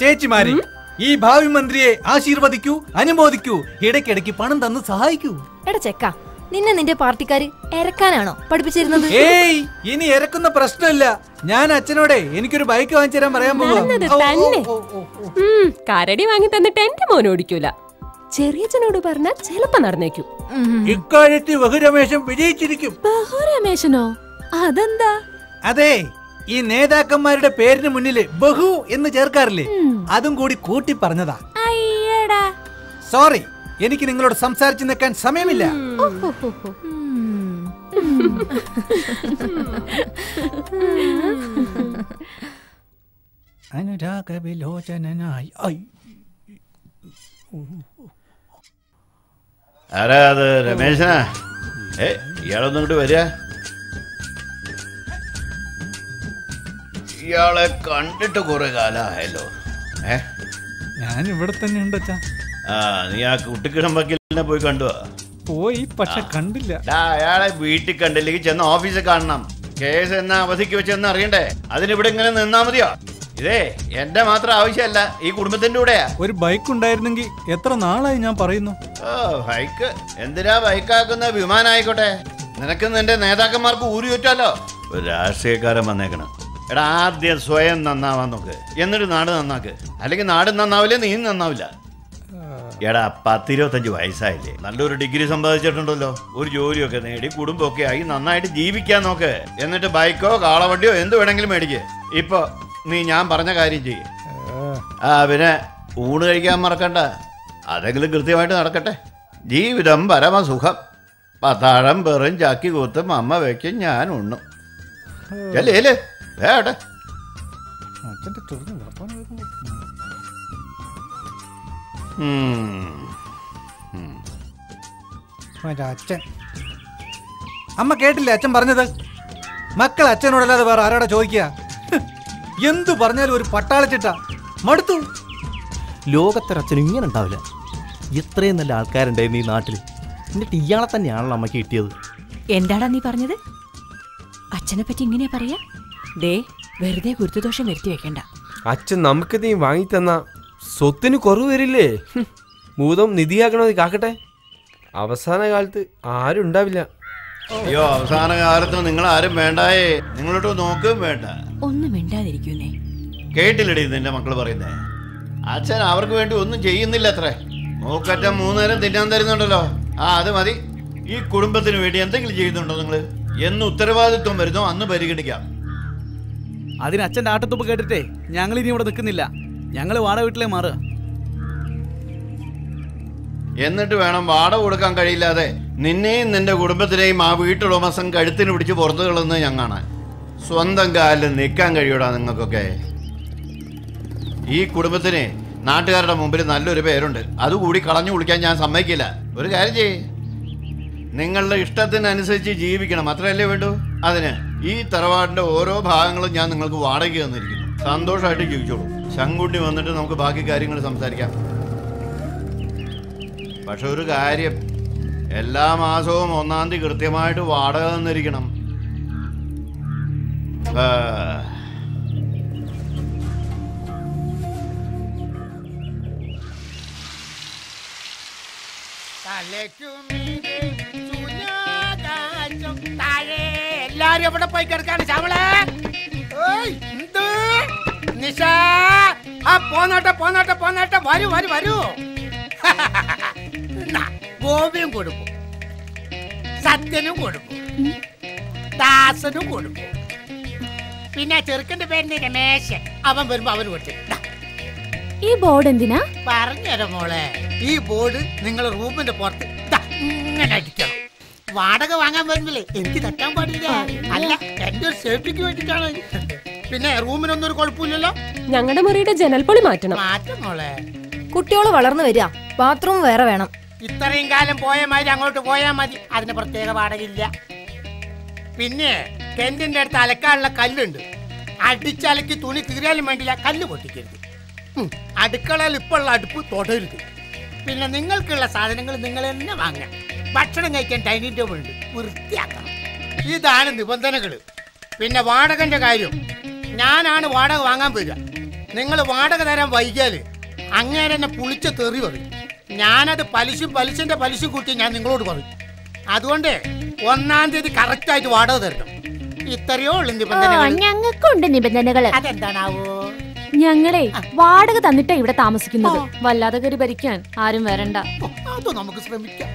ചേച്ചിമാരി ഈ ഭാവി മന്ത്രിയെ ആശീർവദിക്കൂ അനുമോദിക്കൂ ഇടയ്ക്കിടയ്ക്ക് പണം തന്ന് സഹായിക്കൂ. എടാ ചെക്ക നിന്നെ നിന്റെ പാർട്ടിക്കാര് ഇറക്കാനാണോ പഠിപ്പിച്ചിരുന്നത്? ഏയ് ഇനി ഇറക്കുന്ന പ്രശ്നമില്ല. ഞാൻ അച്ഛനോടെ എനിക്കൊരു ബൈക്ക് വാങ്ങിച്ചു തരാൻ പറയാൻ പോകുന്നു തന്നെ. കരടി വാങ്ങി തന്നിട്ട് എന്റെ മോനെ ഓടിക്കൂല. ചെറിയച്ഛനോട് പറഞ്ഞാൽ ചിലപ്പോ നടന്നേക്കും. ഇക്കാര്യത്തിൽ ബഹുരമേശം വിജയിച്ചിരിക്കും. ബഹുരമേശനോ അതെന്താ? അതെ ഈ നേതാക്കന്മാരുടെ പേരിന് മുന്നിൽ ബഹു എന്ന് ചേർക്കാറില്ലേ? അതും കൂടി കൂട്ടി പറഞ്ഞതാ. അയ്യടാ. സോറി എനിക്ക് നിങ്ങളോട് സംസാരിച്ചു നിൽക്കാൻ സമയമില്ല. അനുരാഗ വിലോചനായി ആരാ അത് രമേശനാ? ഏ ഇയാളൊന്നും ഇങ്ങോട്ട് വരിക. ഇയാളെ കണ്ടിട്ട് കുറെ കാലമായല്ലോ. ഏ? ഞാൻ ഇവിടെ തന്നെ ഉണ്ടച്ചാ ആ നീ ആ കുട്ടിക്കിടം വക്കീലിനെ പോയി കണ്ടുവാ പോയി പക്ഷെ കണ്ടില്ല. അയാളെ വീട്ടിൽ കണ്ടില്ലെങ്കിൽ ചെന്ന് ഓഫീസിൽ കാണണം. കേസ് എന്നാ അവധിക്ക് വെച്ചെന്ന് അറിയണ്ടേ? അതിനിവിടെ ഇങ്ങനെ നിന്നാ മതിയോ? ഇതേ എന്റെ മാത്രം ആവശ്യമല്ല ഈ കുടുംബത്തിന്റെ കൂടെയാ. ഒരു ബൈക്ക് ഉണ്ടായിരുന്നെങ്കിൽ എത്ര നാളായി ഞാൻ പറയുന്നു? ഓ ബൈക്ക്? എന്തിനാ ബൈക്കാക്കുന്ന വിമാനായിക്കോട്ടെ നിനക്ക് നിന്റെ നേതാക്കന്മാർക്ക് ഊരി ചുറ്റാലോ ഒരു രാഷ്ട്രീയക്കാരൻ വന്നേക്കണം. എടാ ആദ്യം സ്വയം നന്നാവാൻ നോക്ക്. എന്നിട്ട് നാട് നന്നാക്ക്. അല്ലെങ്കിൽ നാട് നന്നാവില്ല നീ നന്നാവില്ല. എടാ പത്തിരുപത്തഞ്ച് വയസ്സായില്ലേ? നല്ലൊരു ഡിഗ്രി സമ്പാദിച്ചിട്ടുണ്ടല്ലോ. ഒരു ജോലിയൊക്കെ നേടി കുടുംബമൊക്കെ ആയി നന്നായിട്ട് ജീവിക്കാൻ നോക്ക്. എന്നിട്ട് ബൈക്കോ കാളവണ്ടിയോ എന്ത് വേണമെങ്കിലും മേടിക്ക്. ഇപ്പൊ നീ ഞാൻ പറഞ്ഞ കാര്യം ചെയ്യ്. ആ പിന്നെ ഊണ് കഴിക്കാൻ മറക്കണ്ട. അതെങ്കിലും കൃത്യമായിട്ട് നടക്കട്ടെ. ജീവിതം പരമസുഖം. പത്താഴം വെറും ചാക്കി കൂത്തും അമ്മ വയ്ക്കും ഞാൻ ഉണ്ണും. അല്ലേ അല്ലേ വേട്ടെ അച്ഛന്റെ ചൊറിഞ്ഞ വർത്തമാനം കേൾക്കുമ്പോ അച്ഛൻ. അമ്മ കേട്ടില്ലേ അച്ഛൻ പറഞ്ഞത്? മക്കൾ അച്ഛനോടല്ലാതെ വേറെ ആരോടെ ചോദിക്കുക? എന്തു പറഞ്ഞാലും ഒരു പട്ടാളച്ചിട്ട. മടുത്തു. ലോകത്തൊരച്ഛനും ഇങ്ങനെ ഉണ്ടാവില്ല. ഇത്രയും നല്ല ആൾക്കാരുണ്ടായിരുന്നു ഈ നാട്ടിൽ എന്നിട്ട് ഇയാളെ തന്നെയാണല്ലോ അമ്മ കിട്ടിയത്. എന്താടാ നീ പറഞ്ഞത്? അച്ഛനെ പറ്റി ഇങ്ങനെയാ പറയാ? ദേ വെറുതെ ഗുരുത്വദോഷം വരുത്തി വെക്കണ്ട. അച്ഛൻ നമുക്ക് നീ വാങ്ങിത്തന്ന. സ്വത്തിന് കുറവ് വരില്ലേ. ഭൂതം നിധിയാക്കണത് കാക്കട്ടെ. അവസാന കാലത്ത് ആരും ഉണ്ടാവില്ല. അയ്യോ അവസാന കാലത്ത് നിങ്ങൾ ആരും വേണ്ടായേ. നിങ്ങളോട്ട് നോക്കുകയും വേണ്ട. ഒന്നും മിണ്ടാതിരിക്കുന്നേ. കേട്ടില്ലടി നിന്റെ മക്കൾ പറയുന്നേ. അച്ഛൻ അവർക്ക് വേണ്ടി ഒന്നും ചെയ്യുന്നില്ല അത്രേ മൂക്കറ്റം മൂന്നേരം തിന്നാൻ തരുന്നുണ്ടല്ലോ. ആ അത് മതി. ഈ കുടുംബത്തിന് വേണ്ടി എന്തെങ്കിലും ചെയ്യുന്നുണ്ടോ നിങ്ങൾ എന്ന് ഉത്തരവാദിത്വം വരുന്നോ? അന്ന് പരിഗണിക്കാം. അതിന് അച്ഛന്റെ ആട്ടത്തുപ്പ് കേട്ടിട്ടേ. ഞങ്ങൾ ഇനി ഇവിടെ നിൽക്കുന്നില്ല. ഞങ്ങൾ വാട വീട്ടിലേ മാറുക എന്നിട്ട് വേണം വാട കൊടുക്കാൻ കഴിയില്ലാതെ നിന്നെയും നിന്റെ കുടുംബത്തിനെയും ആ വീട്ടുടമസ്ഥൻ കഴുത്തിന് പിടിച്ച് പുറത്തു കളന്ന് ഞാൻ കാണാൻ സ്വന്തം കാലിൽ നിൽക്കാൻ കഴിയൂടാ നിങ്ങൾക്കൊക്കെ. ഈ കുടുംബത്തിന് നാട്ടുകാരുടെ മുമ്പിൽ നല്ലൊരു പേരുണ്ട്. അതുകൂടി കളഞ്ഞു കുളിക്കാൻ ഞാൻ സമ്മതിക്കില്ല. ഒരു കാര്യം ചെയ്യേ. നിങ്ങളുടെ ഇഷ്ടത്തിനനുസരിച്ച് ജീവിക്കണം. അത്രയല്ലേ വേണ്ടൂ? അതിന് ഈ തറവാടിന്റെ ഓരോ ഭാഗങ്ങളും ഞാൻ നിങ്ങൾക്ക് വാടക തന്നിരിക്കുന്നു. സന്തോഷമായിട്ട് ജീവിച്ചോളൂ. ശങ്കുണ്ടി വന്നിട്ട് നമുക്ക് ബാക്കി കാര്യങ്ങൾ സംസാരിക്കാം. പക്ഷെ ഒരു കാര്യം എല്ലാ മാസവും ഒന്നാം തീയതി കൃത്യമായിട്ട് വാടക തന്നിരിക്കണം. എല്ലാരും എവിടെ പോയി കിടക്കാണ്? എന്ത്? നിഷ! ആ പോന്നോട്ടെ പോന്നോട്ടെ പോന്നോട്ടെ. വരൂ വരൂ വരൂ. ഗോപിയും കൊടുക്കും. സത്യനും കൊടുക്കും. ദാസനും കൊടുക്കും. പിന്നെ ചെറുക്കന്റെ പേര് രമേശൻ. അവൻ വരുമ്പോ അവന് കൊടുത്തു. ഈ ബോർഡ് എന്തിനാ? പറഞ്ഞുതരാം മോളെ. ഈ ബോർഡ് നിങ്ങൾ റൂമിന്റെ പുറത്ത്. ഇങ്ങനെ അടിക്കണം വാടക വാങ്ങാൻ വരുന്നില്ലേ? എനിക്ക് തട്ടാൻ പാടില്ല. അല്ല എന്റെ ഒരു സേഫ്റ്റിക്ക് വേണ്ടിട്ടാണ് പിന്നെ റൂമിനൊന്നും ഒരു കുഴപ്പമില്ലല്ലോ? ഞങ്ങളുടെ മുറിയുടെ ജനൽപ്പൊളി മാറ്റണം. മാറ്റം മോളെ. കുട്ടിയോൾ വളർന്നു വരിക. ബാത്റൂം വേറെ വേണം. ഇത്രയും കാലം പോയ മാതിരി അങ്ങോട്ട് പോയാൽ മതി. അതിന് പ്രത്യേക വാടകയില്ല. പിന്നെ കെന്റിന്റെ അടുത്ത് അലക്കാനുള്ള കല്ലുണ്ട്. അടിച്ചലക്കി തുണി കീറിയാലും വേണ്ടില്ല. കല്ല് പൊട്ടിക്കരുത്. അടുക്കളയിൽ ഇപ്പൊ ഇപ്പോഴുള്ള അടുപ്പ് തുടരുത്. പിന്നെ നിങ്ങൾക്കുള്ള സാധനങ്ങൾ നിങ്ങൾ തന്നെ വാങ്ങാം ഭക്ഷണം കഴിക്കാൻ ഡൈനിങ് ടേബിൾ ഉണ്ട്. വൃത്തിയാക്കണം. ഇതാണ് നിബന്ധനകൾ പിന്നെ വാടകന്റെ കാര്യം. ഞാനാണ് വാടക വാങ്ങാൻ വരിക. നിങ്ങൾ വാടക തരാൻ വൈകിയാൽ അങ്ങേരെ തന്നെ പുളിച്ച തെറി പറയും. ഞാനത് പലിശയും പലിശന്റെ പലിശ കൂട്ടി ഞാൻ നിങ്ങളോട് പറയും. അതുകൊണ്ട് ഒന്നാം തീയതി കറക്റ്റ് ആയിട്ട് വാടക തരണം. ഇത്രയോ ഉള്ളു നിബന്ധനകൾ. ഞങ്ങൾക്കുണ്ട് നിബന്ധനകൾ. അതെന്താണാവോ? ഞങ്ങളെ വാടക തന്നിട്ടാ ഇവിടെ താമസിക്കുന്നത്. വല്ലാതെ കയറി ഭരിക്കാൻ ആരും വരണ്ട. അത് നമുക്ക് ശ്രമിക്കാം.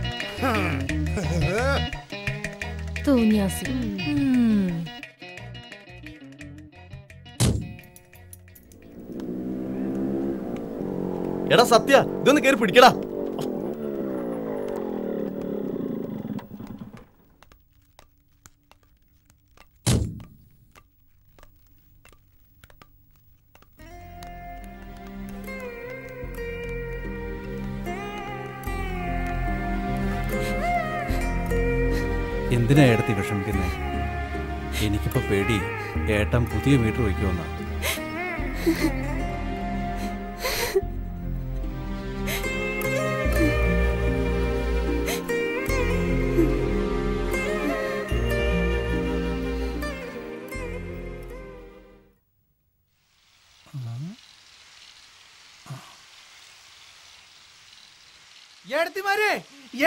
തോന്നിയാസി എടാ സത്യ ഇതൊന്ന് കയറി പിടിക്കടാ. എന്തിനാ ഏടത്തി വിഷമിക്കുന്നത് എനിക്കിപ്പോ പേടി ഏട്ടൻ പുതിയ വീട്ടിൽ വയ്ക്കുമെന്നാ. ഏടത്തിമാരെ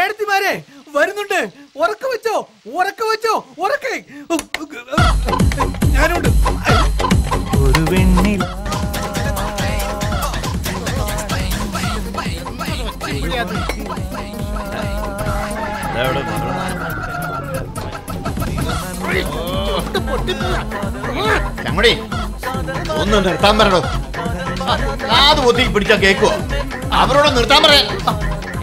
ഏടത്തിമാരെ വരുന്നുണ്ട്. ഉറക്ക വെച്ചോ ഉറക്ക വെച്ചോ ഉറക്കേ. ഞാനുണ്ട്. ഒരു വെണ്ണിൽ ചങ്ങടി ഒന്ന് നിർത്താൻ പറഞ്ഞു അത് പൊത്തി പിടിച്ചാ കേക്കുവോ അവരോട് നിർത്താൻ പറയാ.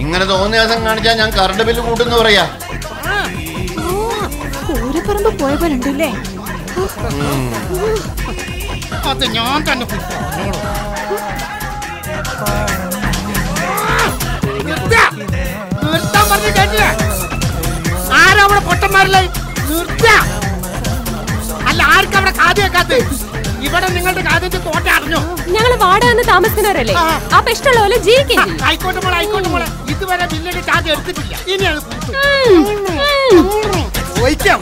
ഇങ്ങനെ തോന്നിയ ദിവസം കാണിച്ചാൽ ഞാൻ കറണ്ട് ബില്ല് കൂട്ടുന്നു പറയാ. പൂരപ്പറമ്പ് പോയ പോലുണ്ടല്ലേ അത് ഞാൻ തന്നെ. നിർത്താൻ പറഞ്ഞു കേട്ടില്ലേ ആരാ അവിടെ പൊട്ടന്മാരില്ലേ? നിർത്താ. അല്ല ആർക്കും അവിടെ കാതി വെക്കാത്ത ഇവിടെ നിങ്ങളുടെ കാതിന്റെ കോട്ട അറിഞ്ഞോ ഞങ്ങൾ വാടക താമസിക്കുന്നവരല്ലേ അപ്പൊ ഇഷ്ടമുള്ള പോലെ ജീവിക്കും. ആയിക്കോട്ടെ മോളെ ആയിക്കോട്ടെ മോളെ. ഇതുവരെ ബില്ലിന്റെ ചാർജ് എടുത്തിട്ടില്ല. ഇനി അത്. ചോദിക്കാം.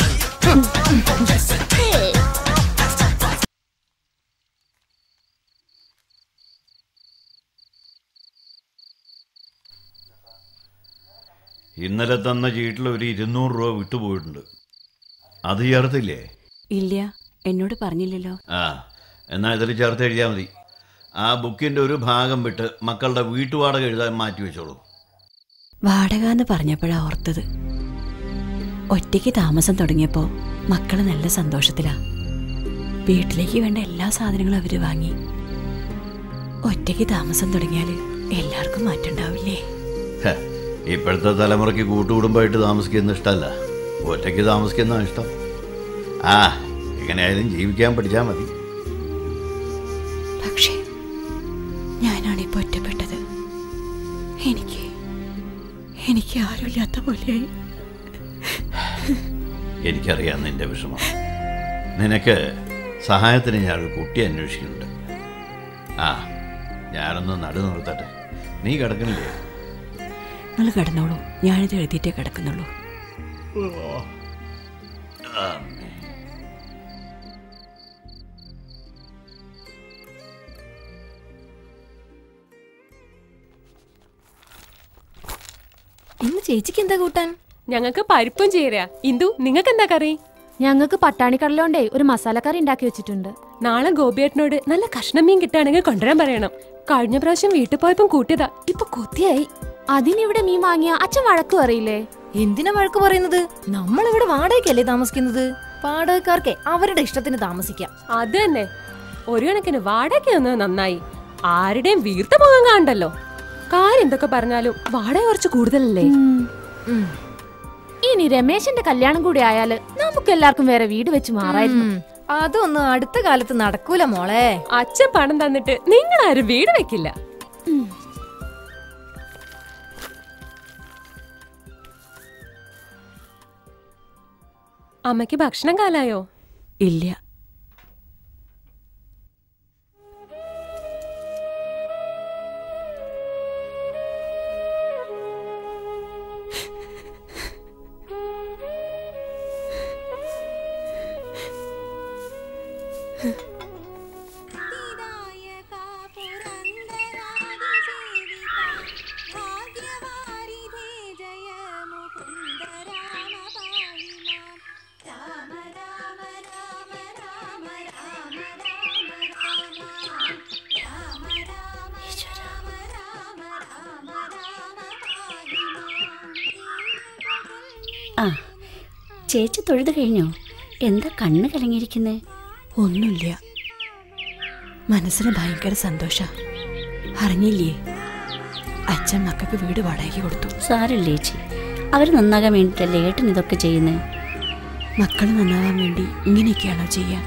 ഇന്നലെ തന്ന ചീട്ടിൽ ഒരു ഇരുന്നൂറ് രൂപ വിട്ടുപോയിട്ടുണ്ട്. അത് ചേർത്തില്ലേ? ഇല്ല എന്നോട് പറഞ്ഞില്ലല്ലോ. ആ എന്നാൽ ഇതിൽ ചേർത്ത് എഴുതിയാൽ മതി. ആ ബുക്കിന്റെ ഒരു ഭാഗം വിട്ട് മക്കളുടെ വീട്ടുവാടക എഴുതാൻ മാറ്റി വെച്ചോളൂ. വാടക എന്ന് പറഞ്ഞപ്പോഴാ ഓർത്തത്. ഒറ്റയ്ക്ക് താമസം തുടങ്ങിയപ്പോൾ മക്കൾ നല്ല സന്തോഷത്തിലാ. വീട്ടിലേക്ക് വേണ്ട എല്ലാ സാധനങ്ങളും അവർ വാങ്ങി. ഒറ്റയ്ക്ക് താമസം തുടങ്ങിയാൽ എല്ലാവർക്കും മാറ്റണ്ടാവില്ലേ? ഇപ്പോഴത്തെ തലമുറയ്ക്ക് കൂട്ടുകുടുംബമായിട്ട് താമസിക്കുന്ന ഇഷ്ടമല്ല ഒറ്റയ്ക്ക് താമസിക്കുന്ന ഇഷ്ടം. ആ എങ്ങനെയായാലും ജീവിക്കാൻ പഠിച്ചാൽ മതി. പക്ഷേ ആരുമില്ലാത്ത പോലെയായി. എനിക്കറിയാം നിന്റെ വിഷമം. നിനക്ക് സഹായത്തിന് ഞാനൊരു കുട്ടി അന്വേഷിക്കുന്നുണ്ട്. ആ ഞാനൊന്ന് നടു നിർത്തട്ടെ. നീ കിടക്കണില്ലേ? നിങ്ങൾ കിടന്നോളൂ. ഞാനിത് എഴുതിയിട്ടേ കിടക്കുന്നുള്ളൂ. ചേച്ചിക്ക് എന്താ കൂട്ടാൻ? ഞങ്ങൾക്ക് പരിപ്പും ചേരാ ഇന്ദു നിങ്ങൾക്ക് എന്താ കറി? ഞങ്ങൾക്ക് പട്ടാണിക്കടലോണ്ടേ ഒരു മസാലക്കറി ഉണ്ടാക്കി വെച്ചിട്ടുണ്ട്. നാളെ ഗോപിയേട്ടനോട് നല്ല കഷ്ണം മീൻ കിട്ടുകയാണെങ്കിൽ കൊണ്ടുവരാൻ പറയണം. കഴിഞ്ഞ പ്രാവശ്യം വീട്ടിൽ പോയപ്പം കൂട്ടിയതാ. ഇപ്പൊ കൊത്തിയായി. അതിനിവിടെ മീൻ വാങ്ങിയ അച്ഛൻ വഴക്ക് പറയില്ലേ എന്തിനാ വഴക്ക് പറയുന്നത്? നമ്മൾ ഇവിടെ വാടകയ്ക്കല്ലേ താമസിക്കുന്നത്? വാടകക്കാർക്ക് അവരുടെ ഇഷ്ടത്തിന് താമസിക്കാം. അത് തന്നെ. ഒരു കണക്കിന് വാടക നന്നായി. ആരുടെയും വീർത്ത പോകാൻ കാണണ്ടല്ലോ. എന്തൊക്കെ പറഞ്ഞാലും വാടക കുറച്ച് കൂടുതലല്ലേ? ഇനി രമേശന്റെ കല്യാണം കൂടി ആയാൽ നമുക്ക് എല്ലാവർക്കും വേറെ വീട് വെച്ച് മാറായിരുന്നു. അതൊന്നും അടുത്ത കാലത്ത് നടക്കൂല മോളെ. അച്ഛൻ പണം തന്നിട്ട് നിങ്ങൾ ആരും വീട് വെക്കില്ല. അമ്മയ്ക്ക് ഭക്ഷണം കാലായോ? ഇല്ല. ചേച്ചി തൊഴുത് കഴിഞ്ഞോ? എന്താ കണ്ണ് കലങ്ങിയിരിക്കുന്നത് ഒന്നുമില്ല. മനസ്സിന് ഭയങ്കര സന്തോഷ. അറിഞ്ഞില്ലേ? അച്ഛൻ മക്കൾക്ക് വീട് വാടകയ്ക്ക് കൊടുത്തു. സാരല്ലേ ചേച്ചി. അവർ നന്നാകാൻ വേണ്ടിയിട്ടല്ലേ ഏട്ടൻ ഇതൊക്കെ ചെയ്യുന്നത് മക്കൾ നന്നാകാൻ വേണ്ടി ഇങ്ങനെയൊക്കെയാണോ ചെയ്യാ?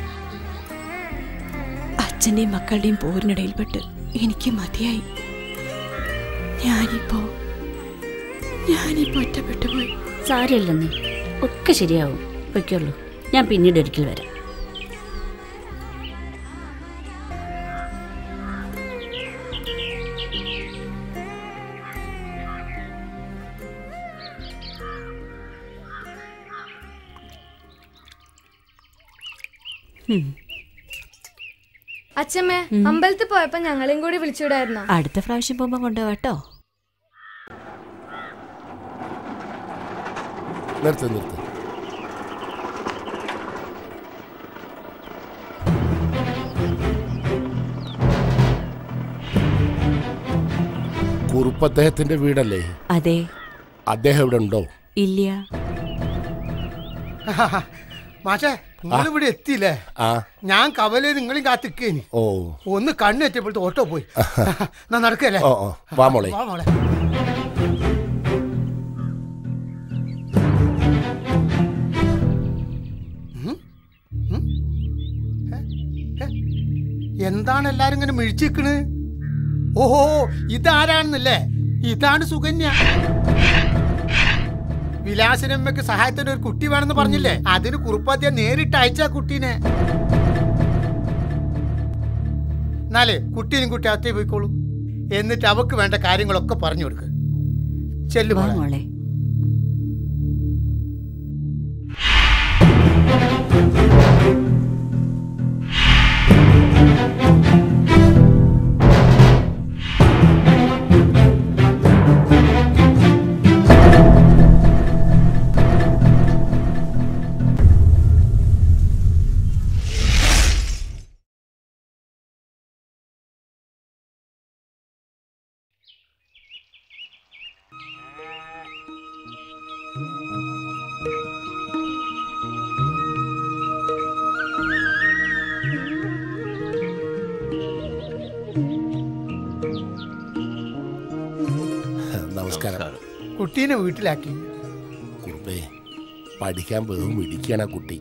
അച്ഛന്റെയും മക്കളുടെയും പോരിനിടയിൽപ്പെട്ട് എനിക്ക് മതിയായി. ഞാനിപ്പോ ഞാനിപ്പോ ഒറ്റപ്പെട്ടു പോയി. സാരമില്ലെന്നേ. ഒക്കെ ശരിയാവും. പൊയ്ക്കുള്ളൂ ഞാൻ പിന്നീട് ഒരിക്കൽ വരാം. അച്ഛമ്മേ അമ്പലത്തിൽ പോയപ്പോ ഞങ്ങളെയും കൂടി വിളിച്ചുവിടായിരുന്നോ? അടുത്ത പ്രാവശ്യം പോകുമ്പോ കൊണ്ടുപോവാട്ടോ. നിർത്ത് നിർത്ത്. കുറുപ്പ് അദ്ദേഹത്തിന്റെ വീടല്ലേ? അതെ. അദ്ദേഹം ഇവിടെ ഉണ്ടോ? ഇല്ല. മാഷേ നിങ്ങൾ ഇവിടെ എത്തിയില്ലേ? ആ. ഞാൻ കവലയിൽ നിങ്ങളും കാത്തിക്കേനി. ഓ. ഒന്ന് കണ്ണു എത്തിയപ്പോഴത്തെ ഓട്ടോ പോയി. നടക്കല്ലേ. വാ മോളെ. വാ മോളെ. എന്താണ് എല്ലാരും ഇങ്ങനെ മിഴിച്ചിക്കണ് ഓഹോ ഇതാരാണെന്നല്ലേ? ഇതാണ് സുകന്യ. വിലാസനമ്മക്ക് സഹായത്തിന് ഒരു കുട്ടി വേണമെന്ന് പറഞ്ഞില്ലേ? അതിന് കുറുപ്പാത്തിയ നേരിട്ട് അയച്ച കുട്ടീനെ. എന്നാലേ കുട്ടീനും കുട്ടി അകത്തേ പോയിക്കോളൂ. എന്നിട്ട് അവക്ക് വേണ്ട കാര്യങ്ങളൊക്കെ പറഞ്ഞു കൊടുക്ക്. ചെല്ലു. വീട്ടിലാക്കി കുറുപ്പേ പഠിക്കാൻ വെറും ഇടിക്കാണ് ആ കുട്ടി.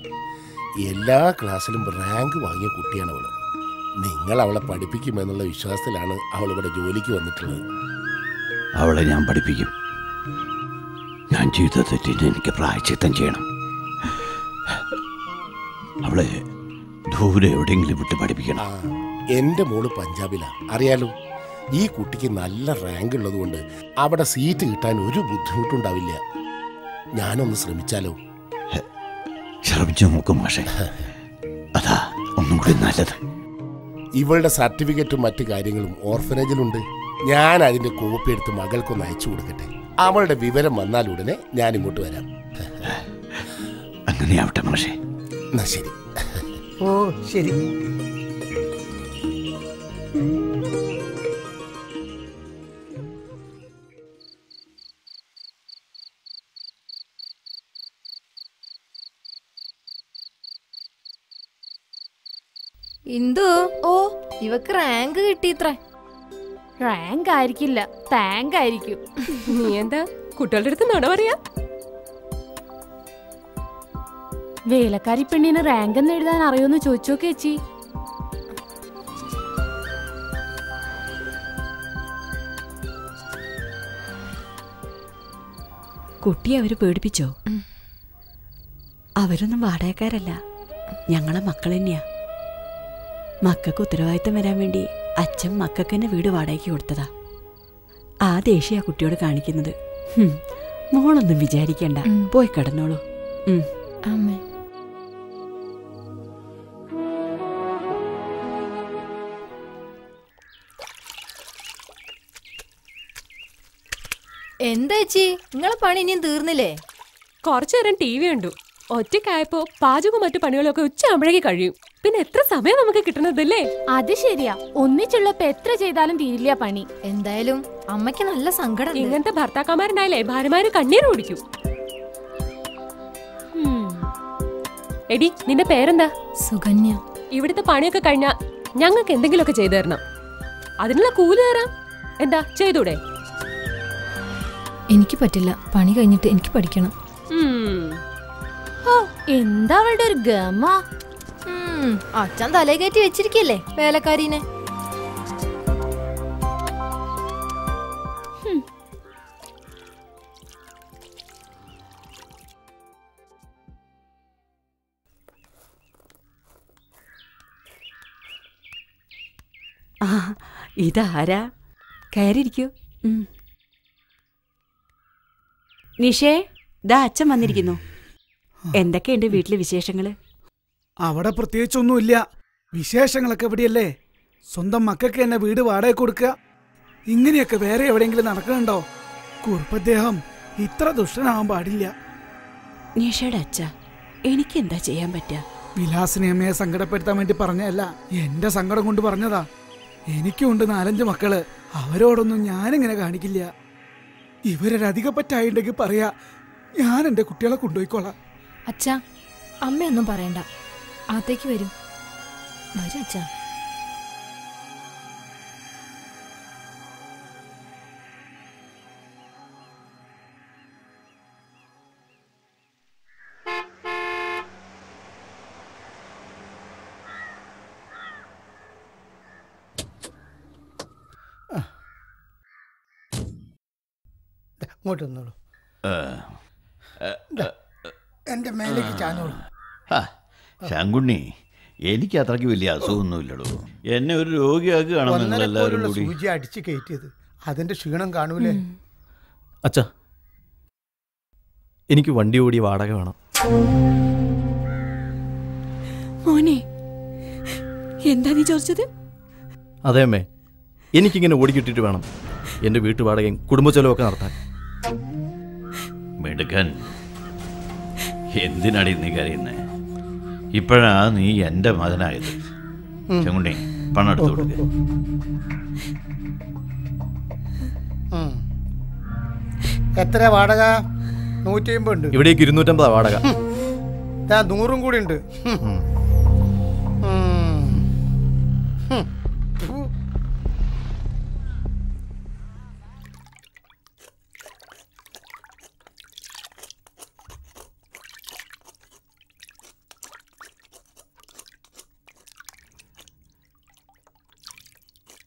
എല്ലാ ക്ലാസ്സിലും റാങ്ക് വാങ്ങിയ കുട്ടിയാണ് അവൾ. നിങ്ങൾ അവളെ പഠിപ്പിക്കുമെന്നുള്ള വിശ്വാസത്തിലാണ് അവൾ ഇവിടെ ജോലിക്ക് വന്നിട്ടുള്ളത്. അവളെ ഞാൻ പഠിപ്പിക്കും. ഞാൻ ജീവിതത്തിൽ എനിക്ക് പ്രായച്ചിത്തം ചെയ്യണം. അവളെ ദൂരെ എവിടെയെങ്കിലും വിട്ട് പഠിപ്പിക്കണം. എന്റെ മോൾ പഞ്ചാബിലാണ് അറിയാലോ? ഈ കുട്ടിക്ക് നല്ല റാങ്ക് ഉള്ളതുകൊണ്ട് അവിടെ സീറ്റ് കിട്ടാൻ ഒരു ബുദ്ധിമുട്ടുണ്ടാവില്ല. ഞാനൊന്ന് ശ്രമിച്ചാലോ? ശ്രമിച്ചു നോക്കും മാഷെ. അതാ ഒന്നും കൂടി നല്ലത്. ഇവളുടെ സർട്ടിഫിക്കറ്റും മറ്റു കാര്യങ്ങളും ഓർഫനേജിലുണ്ട്. ഞാൻ അതിന്റെ കോപ്പി എടുത്ത് മകൾക്കൊന്ന് അയച്ചു കൊടുക്കട്ടെ. അവളുടെ വിവരം വന്നാൽ ഉടനെ ഞാൻ ഇങ്ങോട്ട് വരാം. അങ്ങനെയാവട്ടെ മാഷേ. എന്നാ ശരി. ഓ ശരി. ഇന്ദു ഓ ഇവക്ക് റാങ്ക് കിട്ടിയത്രേ. റാങ്ക് ആയിരിക്കില്ല താങ്ക് ആയിരിക്കും. നീ എന്താ കുട്ടികളുടെ അടുത്ത് നട പറയാ? വേലക്കാരി പെണ്ണിന് റാങ്ക് എന്ന് എഴുതാൻ അറിയോന്ന് ചോദിച്ചോ ചേച്ചി. കുട്ടിയെ അവർ പേടിപ്പിച്ചോ? അവരൊന്നും വാടകക്കാരല്ല. ഞങ്ങളെ മക്കൾ തന്നെയാ മക്കൾക്ക് ഉത്തരവാദിത്തം വരാൻ വേണ്ടി അച്ഛൻ മക്കൾക്ക് തന്നെ വീട് വാടകയ്ക്ക് കൊടുത്തതാ. ആ ദേഷ്യ കുട്ടിയോട് കാണിക്കുന്നത്. മോളൊന്നും വിചാരിക്കണ്ട. പോയി കടന്നോളൂ. അമ്മേ. എന്താ ചേച്ചി? നിങ്ങളെ പണി ഇനിയും തീർന്നില്ലേ? കുറച്ചു നേരം ടി വി കണ്ടു. ഒറ്റയ്ക്കായപ്പോ പാചകവും മറ്റു പണികളൊക്കെ ഉച്ച ഉച്ചയാകുമ്പോഴേക്ക് കഴിയും. പിന്നെ എത്ര സമയം നമുക്ക് കിട്ടണതല്ലേ അത് ശരിയാ. ഒന്നിച്ചുള്ളപ്പോ എത്ര ചെയ്താലും തീരില്ല പണി. എന്തായാലും അമ്മയ്ക്ക് നല്ല സങ്കടം ഇങ്ങനത്തെ ഭർത്താക്കന്മാരുണ്ടായാലേ ഭാര്യമാര് കണ്ണീർ ഓടിക്കും എടി നിന്റെ പേരെന്താ? സുകന്യ. ഇവിടുത്തെ പണിയൊക്കെ കഴിഞ്ഞാ ഞങ്ങൾക്ക് എന്തെങ്കിലുമൊക്കെ ചെയ്തു തരണം. അതിനുള്ള കൂലി തരാം. എന്താ ചെയ്തൂടെ? എനിക്ക് പറ്റില്ല. പണി കഴിഞ്ഞിട്ട് എനിക്ക് പഠിക്കണം. ഓ എന്താ അവളുടെ ഒരു ഗമ? അച്ഛൻ തലേ കയറ്റി വെച്ചിരിക്കല്ലേ വേലക്കാരീനെ? ആ ഇതാരാ? കയറിയിരിക്കൂ. ഉം. നിഷേ ദാ അച്ഛൻ വന്നിരിക്കുന്നു. എന്തൊക്കെയുണ്ട് വീട്ടിലെ വിശേഷങ്ങൾ? അവിടെ പ്രത്യേകിച്ചൊന്നുമില്ല. വിശേഷങ്ങളൊക്കെ എവിടെയല്ലേ സ്വന്തം മക്കൾക്ക് തന്നെ വീട് വാടക കൊടുക്കുക ഇങ്ങനെയൊക്കെ വേറെ എവിടെയെങ്കിലും നടക്കുന്നുണ്ടോ? കുറുപ്പദ്ദേഹം ഇത്ര ദുഷ്ടനാവാൻ പാടില്ല. നിഷയുടെ അച്ഛ എനിക്ക് എന്താ ചെയ്യാൻ പറ്റുക വിലാസിനെ അമ്മയെ സങ്കടപ്പെടുത്താൻ വേണ്ടി പറഞ്ഞതല്ല എന്റെ സങ്കടം കൊണ്ട് പറഞ്ഞതാ. എനിക്കുണ്ട് നാലഞ്ച് മക്കൾ അവരോടൊന്നും ഞാനിങ്ങനെ കാണിക്കില്ല. ഇവരൊരധിക പറ്റായിട്ടുണ്ടെങ്കിൽ പറയാ ഞാൻ എന്റെ കുട്ടികളെ കൊണ്ടുപോയിക്കോളാം. അച്ഛാ അമ്മയൊന്നും പറയണ്ട. അകത്തേക്ക് വരും. വരും അച്ഛാ. ഇങ്ങോട്ട് വന്നോളൂ എന്റെ മേലേക്ക് ചാഞ്ഞോളൂ. ആ, ശങ്കുണ്ണി എനിക്ക് അത്രയ്ക്ക് വലിയ അസുഖമൊന്നുമില്ലടോ. എന്നെ ഒരു രോഗിയാക്കുകയാണെന്ന് നിങ്ങൾ എല്ലാവരും കൂടി. സൂചി അടിച്ച് കയറ്റിയത്. അതിന്റെ ക്ഷീണം കാണൂലേ? അച്ഛാ എനിക്ക് വണ്ടി ഓടി വാടക വേണം. മോനെ എന്താ നീ ചോദിച്ചത്? അതെ അമ്മേ എനിക്കിങ്ങനെ ഓടിക്കിട്ടിട്ട് വേണം എന്റെ വീട്ടു വാടകയും കുടുംബ ചെലവൊക്കെ നടത്താൻ. മെടുക്കൻ എന്തിനാണ് നീ കരയുന്നേ ഇപ്പോഴാ നീ എന്റെ മകനായത്. ഉം. പണം എടുത്തു കൊടുക്ക. എത്ര വാടക? നൂറ്റി അമ്പത് ഉണ്ട്. ഇവിടേക്ക് ഇരുന്നൂറ്റമ്പതാ വാടക. നൂറും കൂടി ഉണ്ട്.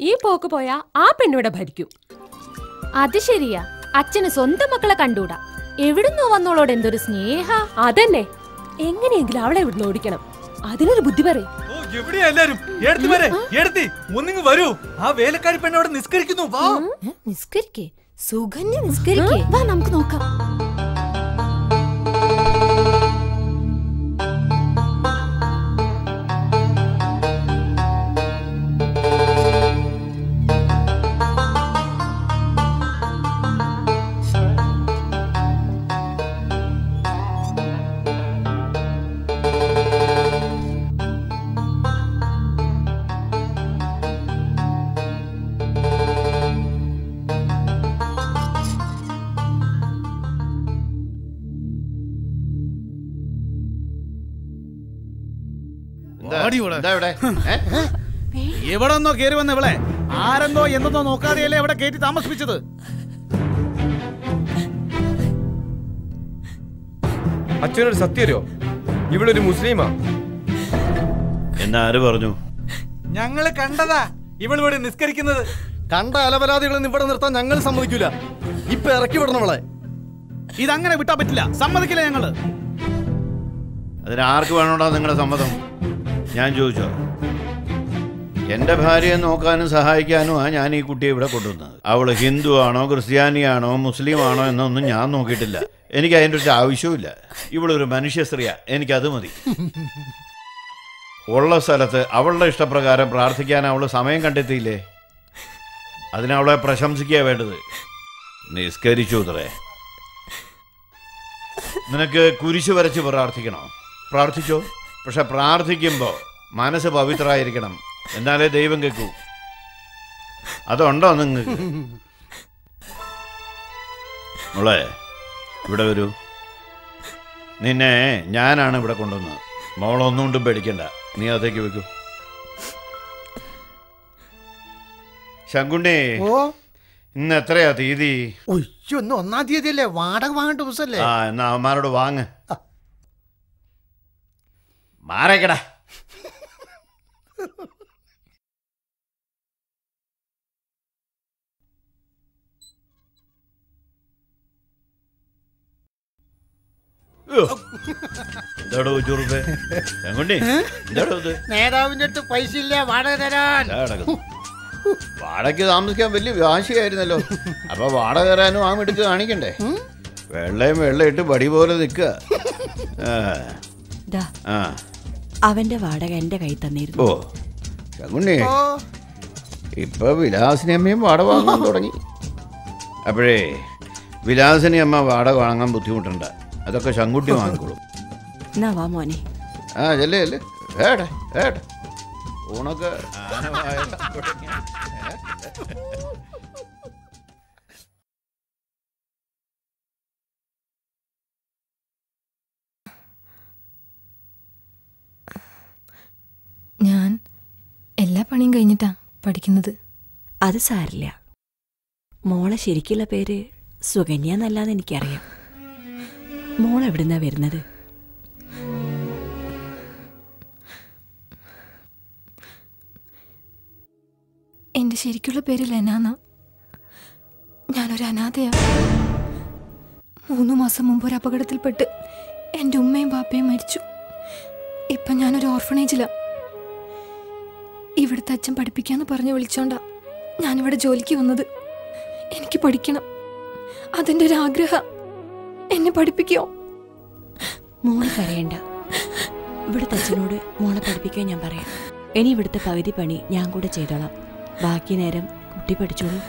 ഈ പോക്ക് പോയാ ആ പെണ്ണിവിടെ ഭരിക്കും. അത് ശരിയാ. അച്ഛന് സ്വന്തം മക്കളെ കണ്ടൂടാ എവിടുന്നോ വന്നോളോട് എന്തൊരു സ്നേഹ. അതന്നെ. എങ്ങനെയെങ്കിലും അവളെ ഇവിടുന്ന് ഓടിക്കണം. അതിനൊരു ബുദ്ധി പറയും. എവിടെയാ എല്ലാരും? എടുത്തി വരെ എടുത്തി. ഒന്നിങ്ങ് വരൂ. ആ വേലക്കാരി പെണ്ണോട് നിസ്കരിക്കുന്നു. വാ. നിസ്കരിക്കേ. സുഗന്യ നിസ്കരിക്കേ. വാ നമുക്ക് നോക്കാം. എന്താ ഇവിടെ? എവിടെ നിന്നോ കേറി വന്ന ഇവളെ? ആരെന്തോ എന്തെന്നോ നോക്കാതെയല്ലേ ഇവിടെ കയറ്റി താമസിപ്പിച്ചത്? അച്ഛനൊരു സത്യരോ ഇവളൊരു മുസ്ലിമാ. എന്നാ ആര് പറഞ്ഞു? ഞങ്ങൾ കണ്ടതാ ഇവളിവിടെ നിസ്കരിക്കുന്നത്. കണ്ട അലപരാധികളെ ഇവിടെ നിർത്താൻ ഞങ്ങൾ സമ്മതിക്കൂല. ഇപ്പൊ ഇറക്കി വിടണവളെ ഇതങ്ങനെ വിട്ടാ പറ്റില്ല. സമ്മതിക്കില്ല ഞങ്ങൾ. അതിനാർക്ക് വേണോടാ നിങ്ങളുടെ സമ്മതം? ഞാൻ ചോദിച്ചോ? എന്റെ ഭാര്യയെ നോക്കാനും സഹായിക്കാനും ആ ഞാൻ ഈ കുട്ടിയെ ഇവിടെ കൊണ്ടുവന്നത്. അവൾ ഹിന്ദു ആണോ ക്രിസ്ത്യാനിയാണോ മുസ്ലിം ആണോ എന്നൊന്നും ഞാൻ നോക്കിയിട്ടില്ല. എനിക്ക് അതിന്റെ ഒരു ആവശ്യവുമില്ല. ഇവളൊരു മനുഷ്യ സ്ത്രീയാ. എനിക്കത് മതി. ഉള്ള സ്ഥലത്ത് അവളുടെ ഇഷ്ടപ്രകാരം പ്രാർത്ഥിക്കാൻ അവൾ സമയം കണ്ടെത്തിയില്ലേ? അതിനവളെ പ്രശംസിക്കുക വേണ്ടത്. നിസ്കരിച്ചു ഉത്രേ. നിനക്ക് കുരിശ് വരച്ച് പ്രാർത്ഥിക്കണോ? പ്രാർത്ഥിച്ചോ? പക്ഷെ പ്രാർത്ഥിക്കുമ്പോൾ മനസ്സ് പവിത്രമായിരിക്കണം. എന്നാലേ ദൈവം കേൾക്കൂ അതുണ്ടോ നിങ്ങൾക്ക്? മോളെ ഇവിടെ വരൂ. നിന്നെ ഞാനാണ് ഇവിടെ കൊണ്ടുവന്നത്. മോളൊന്നും കൊണ്ടും പേടിക്കണ്ട. നീ അതേക്ക് വെക്കൂ ശങ്കുണ്ണി ഓ. ഇന്ന് എത്രയാ തീയതി? ഒന്നാം തീയതി അല്ലേ വാടക വാങ്ങേണ്ട ദിവസമല്ലേ ആ എന്നാ അവന്മാരോട് വാങ്ങ്. മാറേക്കടാ. നേതാവിന്റെ അടുത്ത് പൈസ ഇല്ല വാടക തരാൻ. വാടക വാടകയ്ക്ക് താമസിക്കാൻ വലിയ വാശിയായിരുന്നല്ലോ. അപ്പൊ വാടക തരാനും ആ മിടുക്ക് കാണിക്കണ്ടേ? വെള്ളയും വെള്ളയിട്ട് പടി പോലെ നിൽക്കുക. ദാ. ആ. അവന്റെ വാടക എന്റെ കൈ തന്നിരുന്നു. ഓ ശകുണ്ണി ഇപ്പൊ വിലാസിനി അമ്മയും വാടക വാങ്ങാൻ തുടങ്ങി. അപ്പോഴേ വിലാസിനി അമ്മ വാടക വാങ്ങാൻ ബുദ്ധിമുട്ടുണ്ട്. അതൊക്കെ ശങ്കുട്ടി വാങ്ങിക്കോളും. വാ മോനെ. ആ ചെല്ലേ ചെല്ലേ. ഊണൊക്കെ ആനവായ ഞാൻ എല്ലാ പണിയും കഴിഞ്ഞിട്ടാ പഠിക്കുന്നത്. അത് സാരില്ല. മോളെ ശരിക്കുള്ള പേര് സുകന്യ എന്നല്ലാന്ന് എനിക്കറിയാം. മോൾ എവിടുന്നാ വരുന്നത്? എന്റെ ശരിക്കുള്ള പേര് ലെനാന്ന. ഞാനൊരു അനാഥയാ. മൂന്ന് മാസം മുമ്പ് ഒരു അപകടത്തിൽപ്പെട്ട് എന്റെ ഉമ്മയും പാപ്പയും മരിച്ചു. ഇപ്പം ഞാനൊരു ഓർഫണേജിലാ. ഇവിടുത്തെ അച്ഛൻ പഠിപ്പിക്കാന്ന് പറഞ്ഞു വിളിച്ചോണ്ടാ ഞാനിവിടെ ജോലിക്ക് വന്നത്. എനിക്ക് പഠിക്കണം. അതെന്റെ ഒരു ആഗ്രഹം. എന്നെ പഠിപ്പിക്കോ? മോൾ കരയണ്ട ഇവിടുത്തെ അച്ഛനോട് മോളെ പഠിപ്പിക്കാൻ ഞാൻ പറയാം. ഇനി ഇവിടുത്തെ പകുതി പണി ഞാൻ കൂടെ ചെയ്തോളാം. ബാക്കി നേരം കുട്ടി പഠിച്ചോളൂ.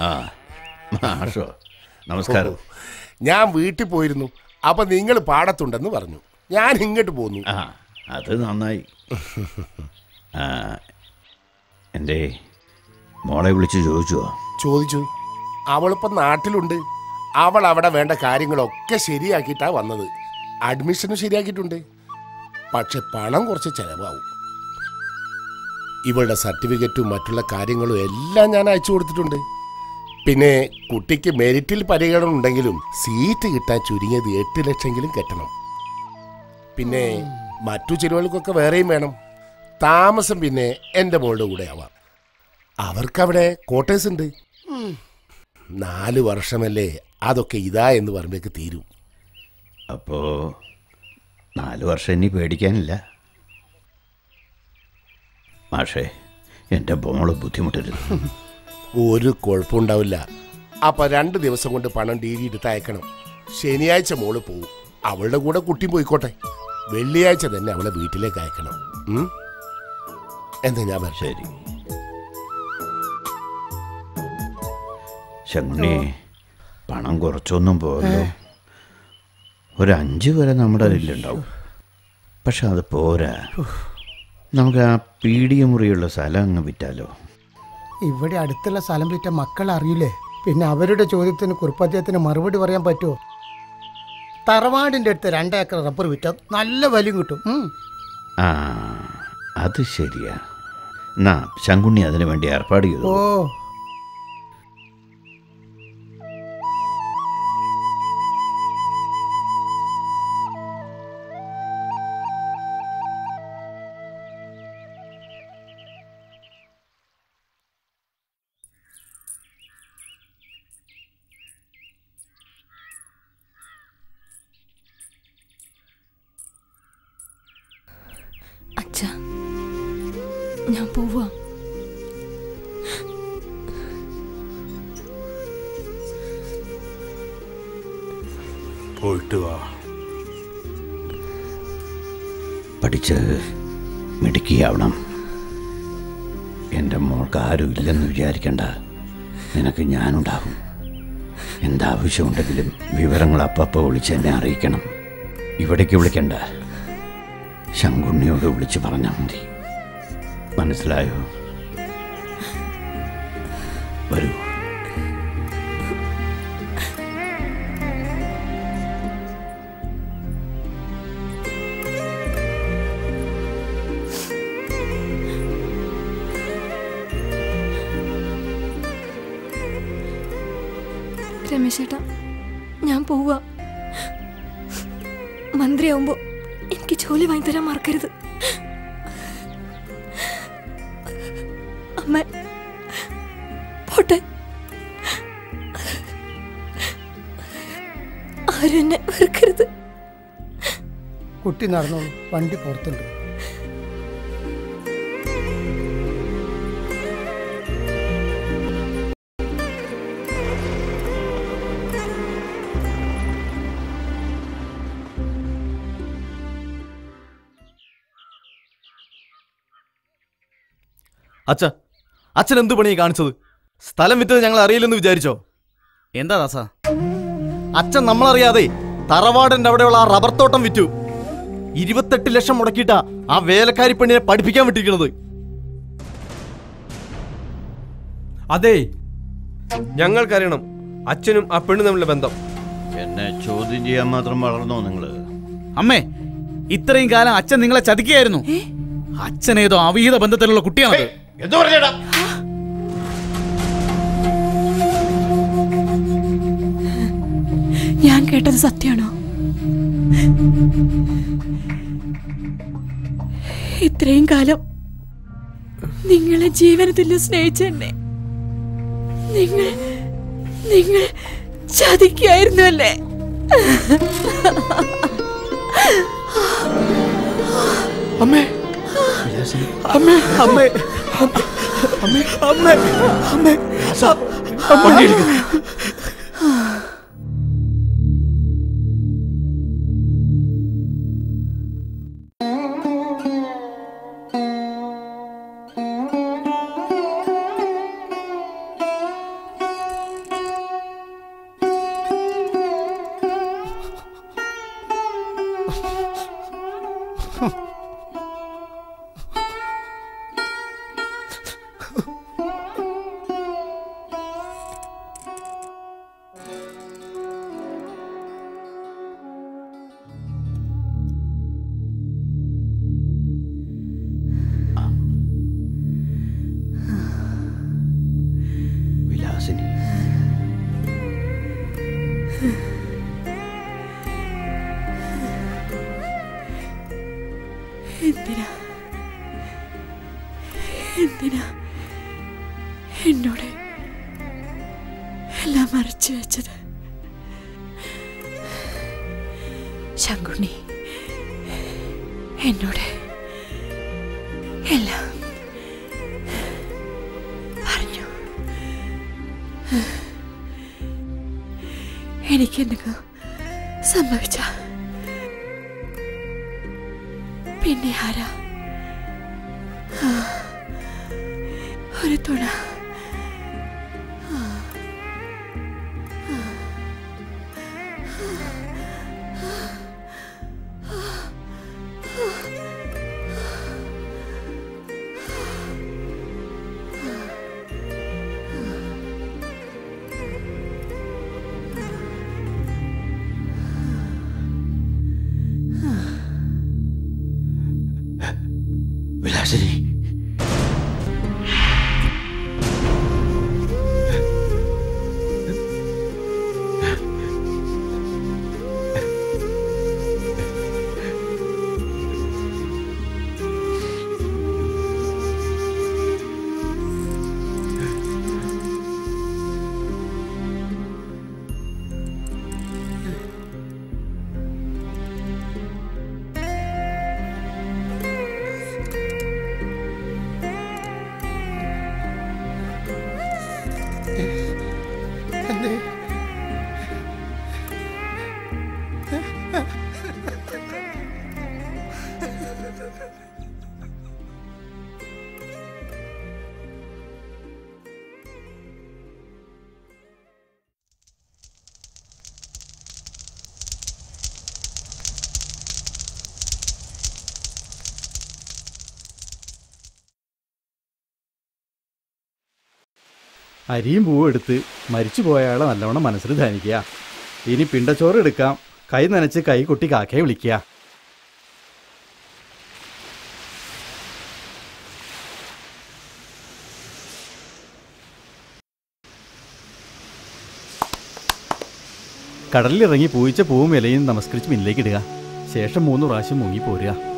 ആ. മാഷോ നമസ്കാരം. ഞാൻ വീട്ടിൽ പോയിരുന്നു. അപ്പൊ നിങ്ങൾ പാടത്തുണ്ടെന്ന് പറഞ്ഞു. ഞാൻ ഇങ്ങോട്ട് പോന്നു. ആ അത് നന്നായി. ആ എന്റെ മോളെ വിളിച്ച് ചോദിച്ചോ? ചോദിച്ചു. അവളിപ്പോ നാട്ടിലുണ്ട്. അവൾ അവിടെ വേണ്ട കാര്യങ്ങളൊക്കെ ശരിയാക്കിയിട്ടാ വന്നത്. അഡ്മിഷനും ശരിയാക്കിയിട്ടുണ്ട്. പക്ഷെ പണം കുറച്ച് ചെലവാകും. ഇവളുടെ സർട്ടിഫിക്കറ്റും മറ്റുള്ള കാര്യങ്ങളും എല്ലാം ഞാൻ അയച്ചു കൊടുത്തിട്ടുണ്ട്. പിന്നെ കുട്ടിക്ക് മെരിറ്റിൽ പരിഗണന ഉണ്ടെങ്കിലും സീറ്റ് കിട്ടാൻ ചുരുങ്ങിയത് എട്ട് ലക്ഷമെങ്കിലും കെട്ടണം. പിന്നെ മറ്റു ചിലവുകൾക്കൊക്കെ വേറെയും വേണം. താമസം പിന്നെ എന്റെ മോളുടെ കൂടെ ആവാം. അവർക്കവിടെ ക്വാർട്ടേഴ്സ് ഉണ്ട്. നാല് വർഷമല്ലേ അതൊക്കെ ഇതാ എന്ന് പറയുമ്പോഴേക്ക് തീരും. അപ്പോ നാല് വർഷം ഇനി പേടിക്കാനില്ല. മാഷേ എന്റെ ബോൾ ബുദ്ധിമുട്ടരുത്. ഒരു കുഴപ്പമുണ്ടാവില്ല അപ്പൊ രണ്ട് ദിവസം കൊണ്ട് പണം ഡി ഡി എടുത്ത് അയക്കണം ശനിയാഴ്ച മോൾ പോവും. അവളുടെ കൂടെ കുട്ടി പോയിക്കോട്ടെ. വെള്ളിയാഴ്ച തന്നെ അവളെ വീട്ടിലേക്ക് അയക്കണം. എന്താ ഞാൻ. ശരി. ശങ്കുണ്ണി പണം കുറച്ചൊന്നും പോരല്ലോ. ഒരു അഞ്ച് വരെ നമ്മുടെ അതിലുണ്ടാവും പക്ഷെ അത് പോരാ. നമുക്ക് ആ പീഡിയ മുറിയുള്ള സ്ഥലം അങ്ങ് വിറ്റാലോ? ഇവിടെ അടുത്തുള്ള സ്ഥലം വിറ്റ മക്കൾ അറിയില്ലേ? പിന്നെ അവരുടെ ചോദ്യത്തിന് കുറിപ്പദ്ദേഹത്തിന് മറുപടി പറയാൻ പറ്റുമോ? തറവാടിന്റെ അടുത്ത് രണ്ടേക്കർ റബ്ബർ വിറ്റ നല്ല വലിയ കിട്ടും. ആ അത് ശരിയാ. എന്നാ ശങ്കുണ്ണി അതിനു വേണ്ടി ഏർപ്പാട് ചെയ്തു. ഓ അച്ഛ ഞാൻ പോവാ. പോയിട്ട് വാ. പഠിച്ച് മിടുക്കിയാവണം. എന്റെ മോൾക്ക് ആരും ഇല്ലെന്ന് വിചാരിക്കണ്ട. നിനക്ക് ഞാനുണ്ടാവും എന്താവശ്യമുണ്ടെങ്കിലും വിവരങ്ങൾ അപ്പപ്പോൾ വിളിച്ച് എന്നെ അറിയിക്കണം. ഇവിടേക്ക് വിളിക്കണ്ട. ശങ്കുണ്ണിയോട് വിളിച്ചു പറഞ്ഞാൽ മതി. മനസ്സിലായോ? വരൂ. നടന്നോളൂ വണ്ടി പുറത്തുണ്ട്. അച്ഛ അച്ഛൻ എന്ത് പണിയാ കാണിച്ചത്? സ്ഥലം വിറ്റത് ഞങ്ങൾ അറിയില്ലെന്ന് വിചാരിച്ചോ? എന്താ ദാസ? അച്ഛൻ നമ്മളറിയാതെ തറവാടിന്റെ അവിടെയുള്ള ആ റബ്ബർ തോട്ടം വിറ്റു. ഇരുപത്തെട്ട് ലക്ഷം മുടക്കിയിട്ടാ ആ വേലക്കാരി പെണ്ണിനെ പഠിപ്പിക്കാൻ വിട്ടിരിക്കുന്നത് അതെ. ഞങ്ങൾക്കറിയണം അച്ഛനും ആ പെണ്ണും തമ്മിലുള്ള ബന്ധം. എന്നെ ചോദ്യം ചെയ്യാൻ മാത്രം വളർന്നോ നിങ്ങൾ? അമ്മേ ഇത്രയും കാലം അച്ഛൻ നിങ്ങളെ ചതിക്കുകയായിരുന്നു. അച്ഛൻ ഏതോ അവിഹിത ബന്ധത്തിലുള്ള കുട്ടിയാണ് എന്തു പറഞ്ഞടാ? ഞാൻ കേട്ടത് സത്യമാണോ? ഇത്രയും കാലം നിങ്ങളെ ജീവന സ്നേഹിച്ചെന്നെ നിങ്ങൾ നിങ്ങൾ ചതിക്കായിരുന്നു അല്ലേ അമ്മേ അമ്മേ അമ്മേ അമ്മേ അമ്മേ അമ്മേ വണ്ടി അരിയും പൂവും എടുത്ത് മരിച്ചു പോയാളെ നല്ലവണ്ണം മനസ്സിൽ ധ്യാനിക്കുക. ഇനി പിണ്ടച്ചോറ് എടുക്കാം. കൈ നനച്ച് കൈ കുട്ടി കാക്കയെ വിളിക്കുക. കടലിലിറങ്ങി പൂയിച്ച പൂവും ഇലയും നമസ്കരിച്ച് മിന്നിലേക്ക് ഇടുക. ശേഷം മൂന്ന് പ്രാവശ്യം മുങ്ങി പോരുക.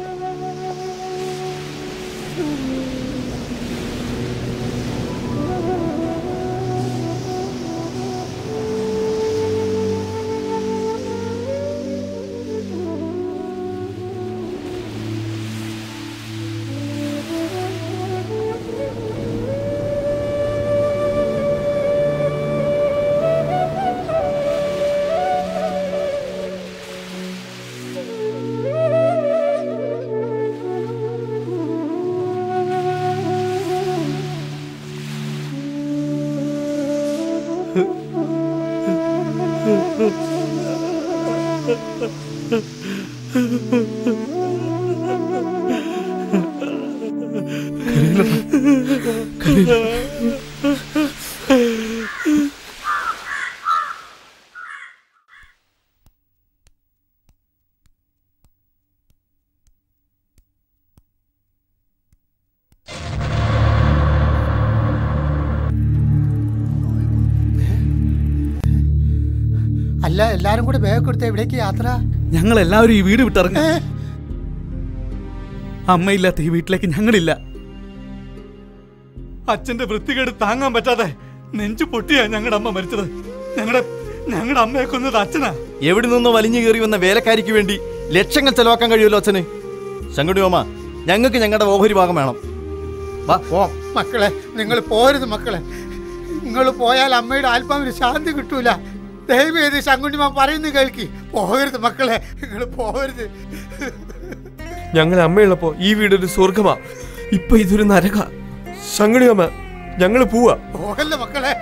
കൊടുത്ത് എവിടേക്ക് യാത്ര? ഞങ്ങൾ എല്ലാവരും ഈ വീട് വിട്ടിറങ്ങ. അമ്മയില്ലാത്ത ഈ വീട്ടിലേക്ക് ഞങ്ങളില്ല. അച്ഛന്റെ വൃത്തികേട് താങ്ങാൻ പറ്റാതെ നെഞ്ചു പൊട്ടിയാ ഞങ്ങളുടെ അമ്മ മരിച്ചത്. ഞങ്ങളുടെ ഞങ്ങളുടെ അമ്മയെ കൊന്നത് അച്ഛനാ. എവിടെ നിന്നോ വലിഞ്ഞു കയറി വന്ന വേലക്കാരിക്ക് വേണ്ടി ലക്ഷങ്ങൾ ചെലവാക്കാൻ കഴിയുമല്ലോ അച്ഛന്? ശങ്കുടി മാമ ഞങ്ങൾക്ക് ഞങ്ങളുടെ ഓഹരി ഭാഗം വേണം. വാ പോവാം മക്കളെ നിങ്ങൾ പോരുത് മക്കളെ. നിങ്ങൾ പോയാൽ അമ്മയുടെ ആത്മാവിന് ശാന്തി കിട്ടൂല. ദയവ് ശങ്കുണ്ണിമാൻ പറയുന്നു കേൾക്കി. പോകരുത് മക്കളെ നിങ്ങൾ പോകരുത്. ഞങ്ങൾ അമ്മയുള്ളപ്പോ ഈ വീടൊരു സ്വർഗമാ ഇപ്പൊ ഇതൊരു നരക. ശങ്കടിയമ്മ ഞങ്ങൾ പോവാ. പോകല്ല മക്കളെ.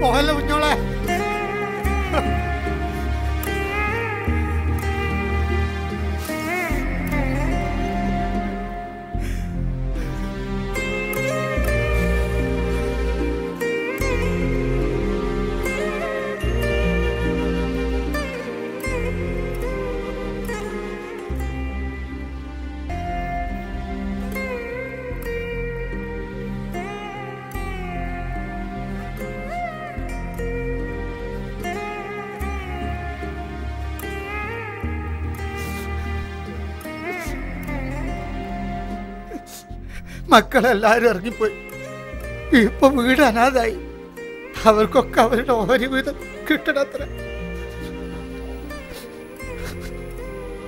പോകല്ല കുഞ്ഞോളെ. മക്കളെല്ലാരും ഇറങ്ങിപ്പോയി. ഇപ്പൊ വീട് അനാഥായി. അവർക്കൊക്കെ അവരുടെ ഓഹരി വീതം കിട്ടണത്ര.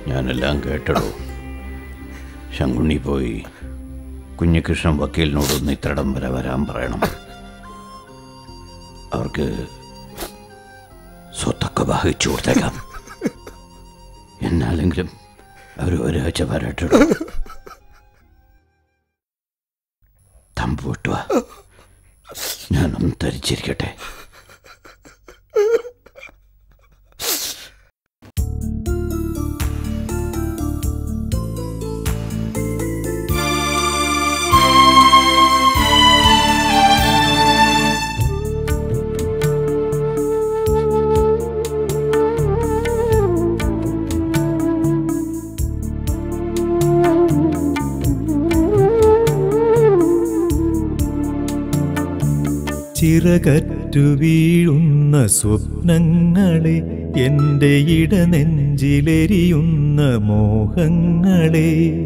ഞാനെല്ലാം കേട്ടടോ. ശങ്കുണ്ണി പോയി കുഞ്ഞികൃഷ്ണൻ വക്കീലിനോടൊന്ന് ഇത്രടം വരെ വരാൻ പറയണം. അവർക്ക് സ്വത്തൊക്കെ വഹിച്ചു കൊടുത്തേക്കാം. എന്നാലെങ്കിലും അവർ ഒരാഴ്ച വരട്ടോ തമ്പ് വിട്ടുക ഞാനൊന്ന് ധരിച്ചിരിക്കട്ടെ. ചിറകറ്റു വീഴുന്ന സ്വപ്നങ്ങളെ എന്റെ ഇട ഇടനെഞ്ചിലെരിയുന്ന മോഹങ്ങളെ.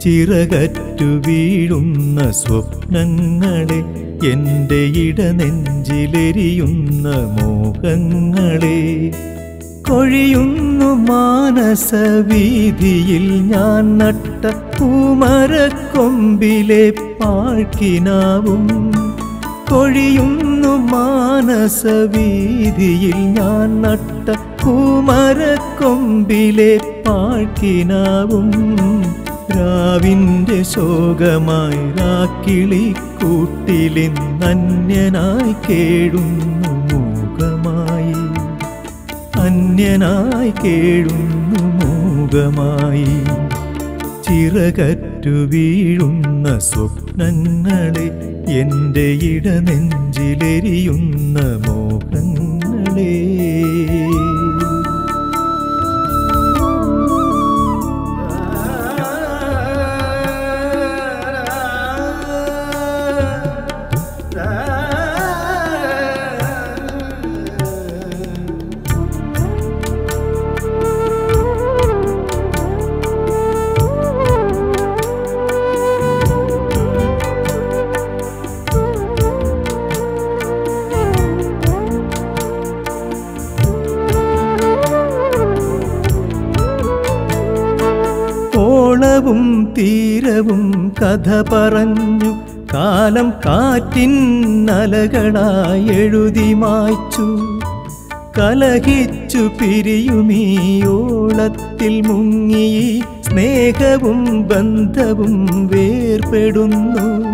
ചിറകറ്റു വീഴുന്ന സ്വപ്നങ്ങളെ എന്റെ ഇട ഇടനെഞ്ചിലെരിയുന്ന മോഹങ്ങളെ. കൊഴിയുന്നു മാനസവീതിയിൽ ഞാൻ നട്ട പൂമരക്കൊമ്പിലെ പാഴ്ക്കിനാവും. കൊഴിയുന്നു മാനസവീതിയിൽ ഞാൻ നട്ട പൂമരക്കൊമ്പിലെ പാഴ്ക്കിനാവും. രാവിന്റെ ശോകമായി രാക്കിളി കൂട്ടിലിന്നന്യനായി കേഴുന്നു മൂകമായി. അന്യനായി കേഴുന്നു മൂകമായി. ചിറകറ്റു വീഴുന്ന സ്വപ്നങ്ങളെ എന്റെ ഇടനെഞ്ചിലെരിയുന്ന മോഹങ്ങളെ തീരവും കഥ പറഞ്ഞു. കാലം കാറ്റിൻ നലകളായി എഴുതി മായ്ച്ചു. കലഹിച്ചു പിരിയുമീ ഓളത്തിൽ മുങ്ങി. സ്നേഹവും ബന്ധവും വേർപെടുന്നു.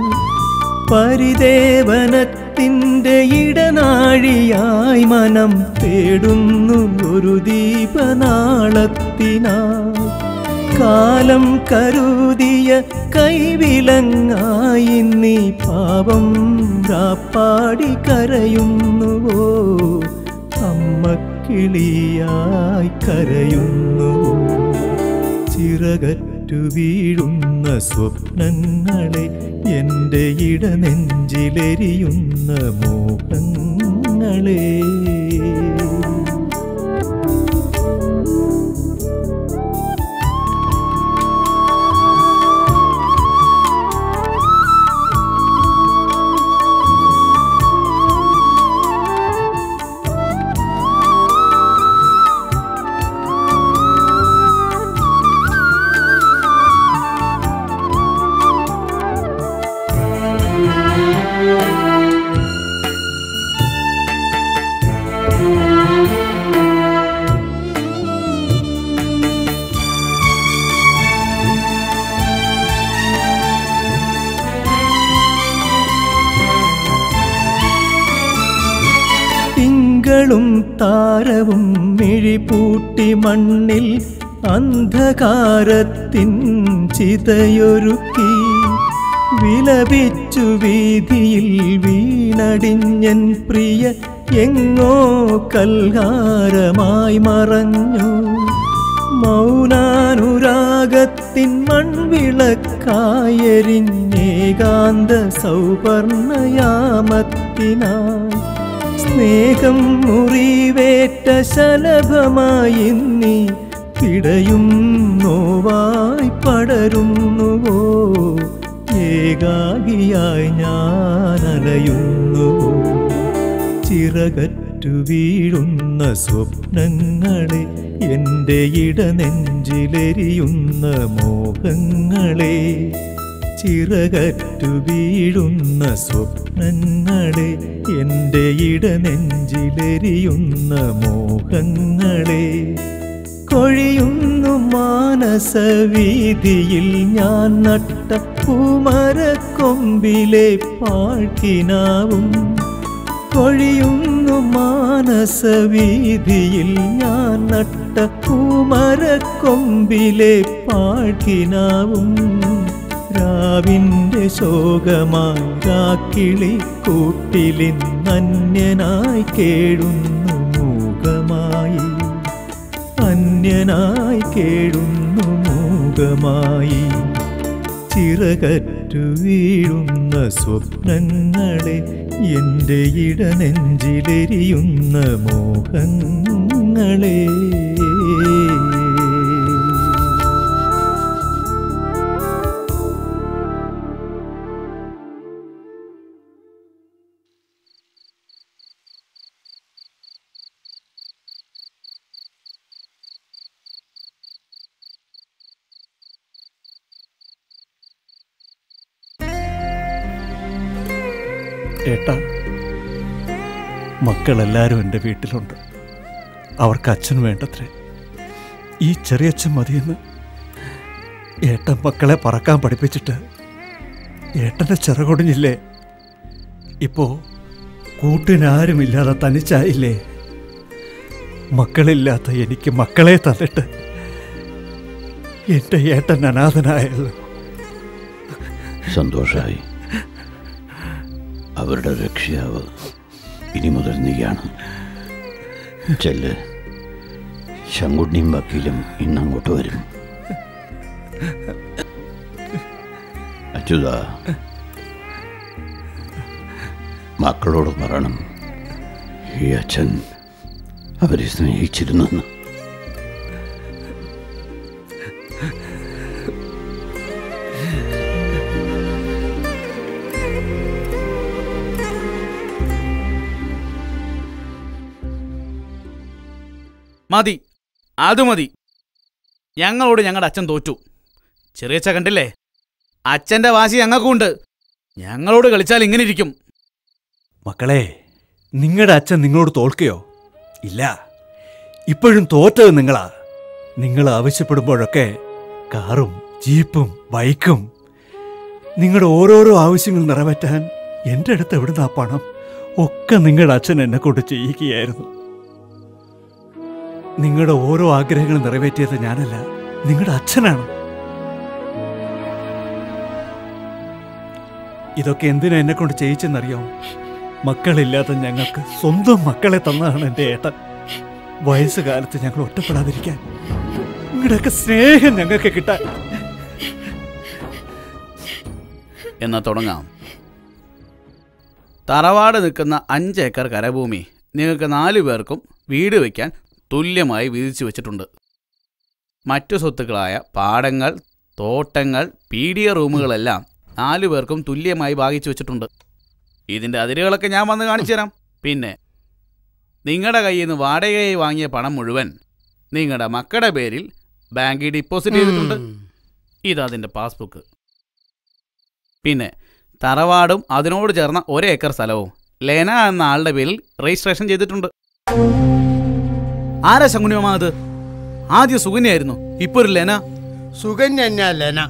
പരിദേവനത്തിന്റെ ഇടനാഴിയായി മനം തേടുന്നു. ഒരു ദീപനാളത്തിനായി കാലം കരുതിയ കൈവിലങ്ങായി നീ പാപം രാപ്പാടി കരയുന്നുവോ? അമ്മ കിളിയായി കരയുന്നുവോ? ചിറകറ്റു വീഴുന്ന സ്വപ്നങ്ങളെ എന്റെ ഇടനെഞ്ചിലെരിയുന്ന മോഹങ്ങളെ. മണ്ണിൽ അന്ധകാരത്തിൻ ചിതയൊരുക്കി വിലപിച്ചു വീതിയിൽ വീണടിഞ്ഞൻ പ്രിയ എങ്ങോ കൽഹാരമായി മറഞ്ഞു. മൗനാനുരാഗത്തിൻ മൺവിളക്കായെരിഞ്ഞേകാന്ത സൗവർണയാമത്തിനായി സ്നേഹം മുറിവേറ്റ ശലഭമായി നീ പിടയും നോവായി പടരുന്നുവോ? ഏകാഗിയായി ഞാൻ ചിറകറ്റു വീഴുന്ന സ്വപ്നങ്ങളെ എന്റെ ഇടനെഞ്ചിലെരിയുന്ന മോഹങ്ങളെ ചിറകറ്റു വീഴുന്ന സ്വപ്നങ്ങളെ എന്റെ ഇടനെഞ്ചിലെരിയുന്ന മോഹങ്ങളെ. കൊഴിയുന്നു മാനസവീതിയിൽ ഞാൻ നട്ട പൂമരക്കൊമ്പിലെ പാട്ടിനാവും കൊഴിയുന്നു മാനസവീതിയിൽ ഞാൻ നട്ട പൂമരക്കൊമ്പിലെ പാഴ്ക്കിനാവും. രാവിന്റെ ശോകമായി രാക്കിളി കൂട്ടിലിന്നന്യനായി കേഴുന്നു മൂകമായി. അന്യനായി കേഴുന്നു മൂകമായി. ചിറകറ്റു വീഴുന്ന സ്വപ്നങ്ങളെ എന്റെ ഇടനെഞ്ചിലെരിയുന്ന മോഹങ്ങളെ മക്കളെല്ലാവരും എന്റെ വീട്ടിലുണ്ട്. അവർക്ക് അച്ഛൻ വേണ്ടത്രേ. ഈ ചെറിയച്ഛൻ മതിയെന്ന് ഏട്ടൻ മക്കളെ പറക്കാൻ പഠിപ്പിച്ചിട്ട് ഏട്ടന്റെ ചിറകൊടിഞ്ഞില്ലേ? ഇപ്പോ കൂട്ടിനാരുമില്ലാതെ തനിച്ചായില്ലേ? മക്കളില്ലാത്ത എനിക്ക് മക്കളെ തന്നിട്ട് എന്റെ ഏട്ടൻ അനാഥനായല്ലോ. സന്തോഷായി. അവരുടെ രക്ഷിതാവ് ഇനി മുതൽ നീയാണ് ചെല്ല്. ശങ്കുണ്ണിയും വക്കീലും ഇന്നങ്ങോട്ട് വരും. അച്യുത. മക്കളോട് പറയണം. ഈ അച്ഛൻ അവരെ സ്നേഹിച്ചിരുന്നെന്ന്. മതി അത് മതി. ഞങ്ങളോട് ഞങ്ങളുടെ അച്ഛൻ തോറ്റു. ചെറിയച്ഛ കണ്ടില്ലേ? അച്ഛന്റെ വാശി ഞങ്ങൾക്കുണ്ട്. ഞങ്ങളോട് കളിച്ചാൽ ഇങ്ങനെ ഇരിക്കും മക്കളെ നിങ്ങളുടെ അച്ഛൻ നിങ്ങളോട് തോൽക്കുകയോ ഇല്ല. ഇപ്പോഴും തോറ്റത് നിങ്ങളാ. നിങ്ങൾ ആവശ്യപ്പെടുമ്പോഴൊക്കെ കാറും ജീപ്പും ബൈക്കും നിങ്ങളുടെ ഓരോരോ ആവശ്യങ്ങൾ നിറവേറ്റാൻ എന്റെ അടുത്ത് എവിടുന്നാ പണം? ഒക്കെ നിങ്ങളുടെ അച്ഛൻ എന്നെ കൊണ്ട് ചെയ്യിക്കുകയായിരുന്നു നിങ്ങളുടെ ഓരോ ആഗ്രഹങ്ങളും നിറവേറ്റിയത് ഞാനല്ല. നിങ്ങളുടെ അച്ഛനാണ്. ഇതൊക്കെ എന്തിനാ എന്നെ കൊണ്ട് ചെയ്യിച്ചെന്നറിയോ മക്കളില്ലാത്ത ഞങ്ങൾക്ക് സ്വന്തം മക്കളെ തന്നതാണ് എന്റെ ഏട്ടൻ. വയസ്സുകാലത്ത് ഞങ്ങൾ ഒറ്റപ്പെടാതിരിക്കാൻ നിങ്ങളുടെയൊക്കെ സ്നേഹം ഞങ്ങൾക്ക് കിട്ടാൻ. എന്നാ തുടങ്ങാം. തറവാട് നിൽക്കുന്ന അഞ്ചേക്കർ കരഭൂമി. നിങ്ങൾക്ക് നാലു പേർക്കും വീട് വയ്ക്കാൻ തുല്യമായി വിധിച്ചു വെച്ചിട്ടുണ്ട്. മറ്റു സ്വത്തുക്കളായ പാടങ്ങൾ തോട്ടങ്ങൾ പി ഡി എ റൂമുകളെല്ലാം നാലു പേർക്കും തുല്യമായി ഭാഗിച്ചു വെച്ചിട്ടുണ്ട്. ഇതിന്റെ അതിരുകളൊക്കെ ഞാൻ വന്ന് കാണിച്ചു തരാം. പിന്നെ നിങ്ങളുടെ കയ്യിൽ നിന്ന് വാടകയായി വാങ്ങിയ പണം മുഴുവൻ നിങ്ങളുടെ മക്കളുടെ പേരിൽ ബാങ്കിൽ ഡിപ്പോസിറ്റ് ചെയ്തിട്ടുണ്ട്. ഇതതിന്റെ പാസ്ബുക്ക്. പിന്നെ തറവാടും അതിനോട് ചേർന്ന ഒരേക്കർ സ്ഥലവും ലെന എന്ന ആളുടെ പേരിൽ രജിസ്ട്രേഷൻ ചെയ്തിട്ടുണ്ട്. ആരാ ശങ്കുനിയമ്മ അത് ആദ്യം സുകന്യായിരുന്നു ഇപ്പൊ ഒരു ലെന? സുകന്യ തന്നെയാ ലെന.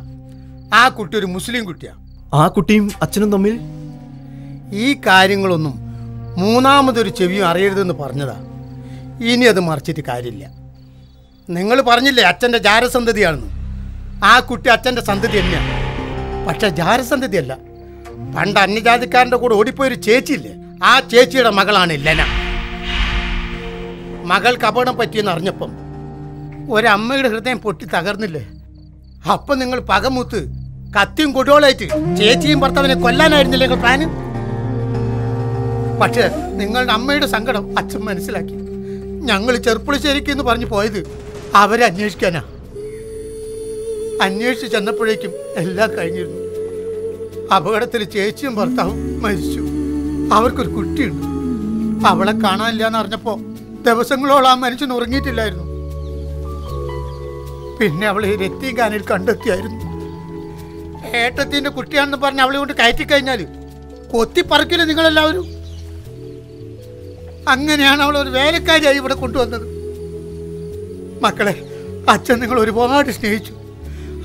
ആ കുട്ടി ഒരു മുസ്ലിം കുട്ടിയാ. ആ കുട്ടിയും അച്ഛനും തമ്മിൽ? ഈ കാര്യങ്ങളൊന്നും മൂന്നാമതൊരു ചെവിയും അറിയരുതെന്ന് പറഞ്ഞതാ. ഇനി അത് മറിച്ചിട്ട് കാര്യമില്ല. നിങ്ങൾ പറഞ്ഞില്ലേ അച്ഛന്റെ ജാരസന്തതിയാണെന്ന് ആ കുട്ടി അച്ഛന്റെ സന്തതി തന്നെയാണ് പക്ഷെ ജാരസന്തതിയല്ല പണ്ട് അന്യജാതിക്കാരന്റെ കൂടെ ഓടിപ്പോയൊരു ചേച്ചിയില്ലേ? ആ ചേച്ചിയുടെ മകളാണ് ലെന. മകൾക്ക് അപകടം പറ്റിയെന്ന് അറിഞ്ഞപ്പം ഒരമ്മയുടെ ഹൃദയം പൊട്ടി തകർന്നില്ലേ? അപ്പം നിങ്ങൾ പകമൂത്ത് കത്തിയും കൊടിയോളായിട്ട് ചേച്ചിയും ഭർത്താവിനെ കൊല്ലാനായിരുന്നില്ലേ നിങ്ങൾ പ്ലാന് പക്ഷേ നിങ്ങളുടെ അമ്മയുടെ സങ്കടം അച്ഛൻ മനസ്സിലാക്കി. ഞങ്ങൾ ചെറുപ്പുളശ്ശേരിക്ക് എന്ന് പറഞ്ഞു പോയത് അവരെ അന്വേഷിക്കാനാ. അന്വേഷിച്ച് ചെന്നപ്പോഴേക്കും എല്ലാം കഴിഞ്ഞിരുന്നു. അപകടത്തിൽ ചേച്ചിയും ഭർത്താവും മരിച്ചു. അവർക്കൊരു കുട്ടിയുണ്ട്. അവളെ കാണാനില്ല എന്ന് അറിഞ്ഞപ്പോ ദിവസങ്ങളോളം ആ മനുഷ്യൻ ഉറങ്ങിയിട്ടില്ലായിരുന്നു. പിന്നെ അവൾ ഈ രത്തികാനിൽ കണ്ടെത്തിയായിരുന്നു. ഏട്ടത്തിന്റെ കുട്ടിയാണെന്ന് പറഞ്ഞ് അവളെ കൊണ്ട് കയറ്റി കഴിഞ്ഞാൽ കൊത്തിപ്പറക്കില്ല നിങ്ങളെല്ലാവരും. അങ്ങനെയാണ് അവൾ ഒരു വേലക്കാരിയായി ഇവിടെ കൊണ്ടുവന്നത്. മക്കളെ അച്ഛൻ നിങ്ങൾ ഒരുപാട് സ്നേഹിച്ചു.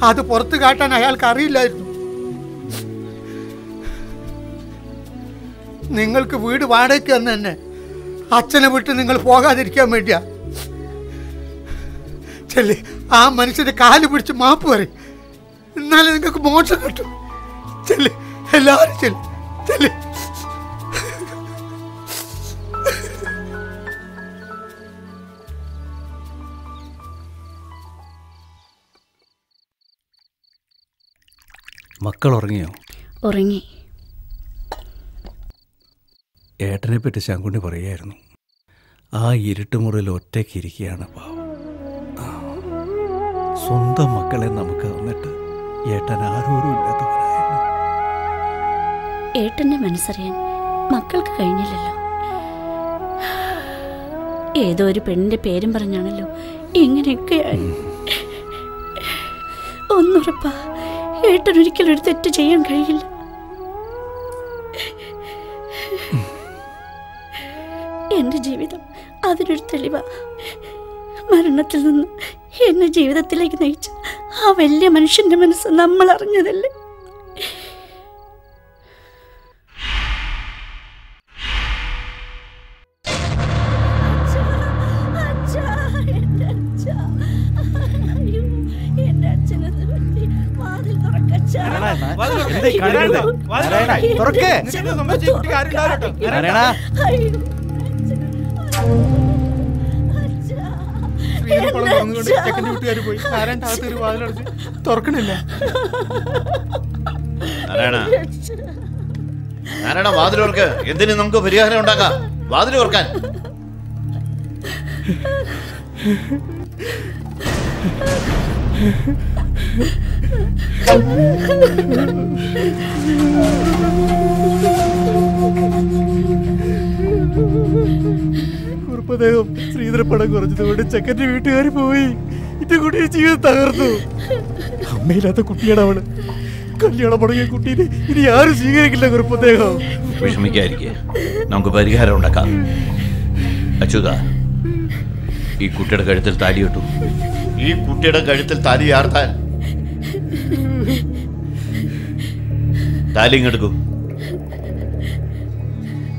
അത് പുറത്ത് കാട്ടാൻ അയാൾക്ക് അറിയില്ലായിരുന്നു. നിങ്ങൾക്ക് വീട് വാടകയ്ക്ക് തന്നെ അച്ഛനെ വിട്ട് നിങ്ങൾ പോകാതിരിക്കാൻ വേണ്ടിയാ. ചെല്ലി ആ മനുഷ്യന്റെ കാൽ പിടിച്ച് മാപ്പ് പറയും. എന്നാലും നിങ്ങൾക്ക് മോശം കിട്ടും. ചെല്ലി എല്ലാവരും ചെല്ലി ചെല്ലി. മക്കൾ ഉറങ്ങിയോ? ഉറങ്ങി. ഏട്ടനെ പറ്റി ശങ്കുണ്ണി പറയായിരുന്നു ആ ഇരുട്ടുമുറിയിൽ ഒറ്റയ്ക്ക് ഇരിക്കുകയാണ് പാവം. സ്വന്തം മക്കളെ നമുക്ക് തന്നിട്ട് ഏട്ടൻ ആരോരും ഇല്ലാത്തവനായിരുന്നു. ഏട്ടന്റെ മനസ്സറിയാൻ മക്കൾക്ക് കഴിഞ്ഞില്ലല്ലോ. ഏതോ ഒരു പെണ്ണിന്റെ പേരും പറഞ്ഞാണല്ലോ ഇങ്ങനെയൊക്കെ. ഒന്നുറപ്പാ ഏട്ടൻ ഒരിക്കലും ഒരു തെറ്റ് ചെയ്യാൻ കഴിയില്ല. എന്റെ ജീവിതം അതിനൊരു തെളിവാ. മരണത്തിൽ നിന്ന് എന്നെ ജീവിതത്തിലേക്ക് നയിച്ച ആ വലിയ മനുഷ്യന്റെ മനസ്സ് നമ്മൾ അറിഞ്ഞതല്ലേ എന്തേ ശ്രീകുളം തുറന്നുകൊണ്ട് ചെക്കന്റെ വീട്ടുകാർ പോയി. നാരായണ താഴത്തെ ഒരു വാതിലടച്ച്? തുറക്കണില്ല. നാരായണ. നാരായണ വാതിലോർക്ക് എന്തിനു നമുക്ക് പരിഹാരം ഉണ്ടാക്കാം? വാതിലോർക്കാൻ കുറുപ്പദേഹം ശ്രീധരപ്പടം കുറഞ്ഞതുകൊണ്ട് ചെക്കന്റെ വീട്ടുകാർ പോയി. എന്റെ കുട്ടിയുടെ ജീവിതം തകർന്നു. അമ്മയില്ലാത്ത കുട്ടിയാണ് അവൾ. കല്യാണം മുടങ്ങിയ കുട്ടീനെ ഇനി ആരും സ്വീകരിക്കില്ല കുറുപ്പദേഹം വിഷമിക്കാതിരിക്കെ. നമുക്ക് പരിഹാരം ഉണ്ടാക്കാം. അച്യുത ഈ കുട്ടിയുടെ കഴുത്തിൽ താലി കിട്ടു. ഈ കുട്ടിയുടെ കഴുത്തിൽ താലി ആർത്താൻ? താലി ഇങ്ങെടുക്കൂ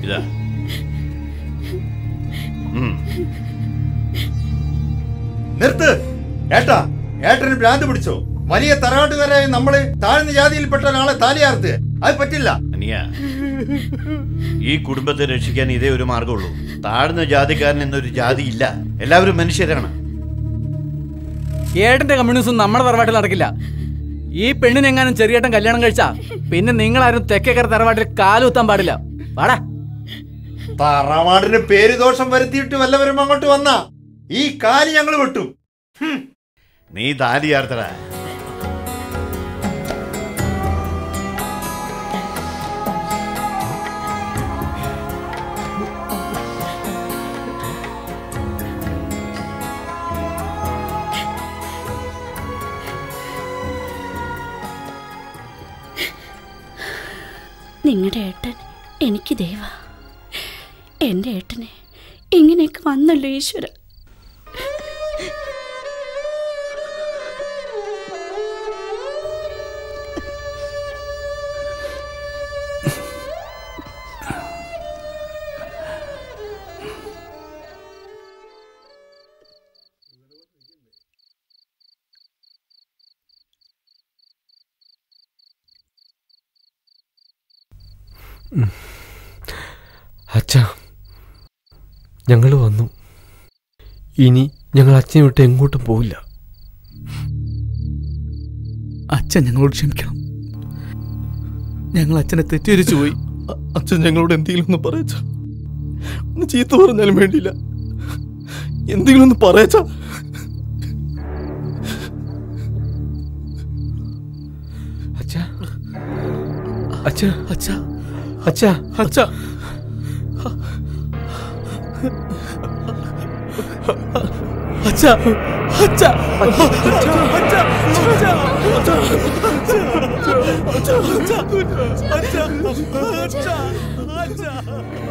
ഇതാ. നിർത്ത്. ഏട്ടാ ഏട്ടന് ഭ്രാന്ത് പിടിച്ചോ. വലിയ തറവാട്ടുകാരായ നമ്മൾ താഴ്ന്ന ജാതിയിൽപ്പെട്ട ഒരാളെ താലിയാർത്ത് അത് പറ്റില്ല. അനിയ ഈ കുടുംബത്തെ രക്ഷിക്കാൻ ഇതേ ഒരു മാർഗമുള്ളൂ. താഴ്ന്ന ജാതിക്കാരൻ എന്നൊരു ജാതി ഇല്ല. എല്ലാവരും മനുഷ്യരാണ്. ഏട്ടന്റെ കമ്മ്യൂണിസം നമ്മുടെ തറവാട്ടിൽ നടക്കില്ല. ഈ പെണ്ണിനെങ്ങാനും ചെറിയേട്ടൻ കല്യാണം കഴിച്ചാ പിന്നെ നിങ്ങളാരും തെക്കേക്കര തറവാട്ടിൽ കാലുത്താൻ പാടില്ല. വാടാ. തറവാടിന് പേര് ദോഷം വരുത്തിയിട്ട് വല്ലവരും അങ്ങോട്ട് വന്ന? ഈ കാലി ഞങ്ങൾ വെട്ടും. നീ താലി ആർത്തടാ. നിങ്ങളുടെ ഏട്ടൻ എനിക്ക് ദേവ. എന്റെ ഏട്ടനെ. ഇങ്ങനെയൊക്കെ വന്നല്ലോ ഈശ്വര. അച്ഛാ ഞങ്ങൾ വന്നു. ഇനി ഞങ്ങൾ അച്ഛനെ വിട്ട് എങ്ങോട്ടും പോവില്ല. അച്ഛൻ ഞങ്ങളോട് ക്ഷമിക്കണം. ഞങ്ങൾ അച്ഛനെ തെറ്റിദ്ധരിച്ചു പോയി. അച്ഛൻ ഞങ്ങളോട് എന്തെങ്കിലും ഒന്ന് പറയച്ച? ഒന്ന് ചീത്ത പറഞ്ഞാലും വേണ്ടിയില്ല. എന്തെങ്കിലും ഒന്ന് പറയച്ച? അച്ഛാ. അച്ഛാ. അച്ഛാ. അച്ഛാ. അച്ഛാ. 하자 하자. 하자 하자 하자 하자. 하자 하자 하자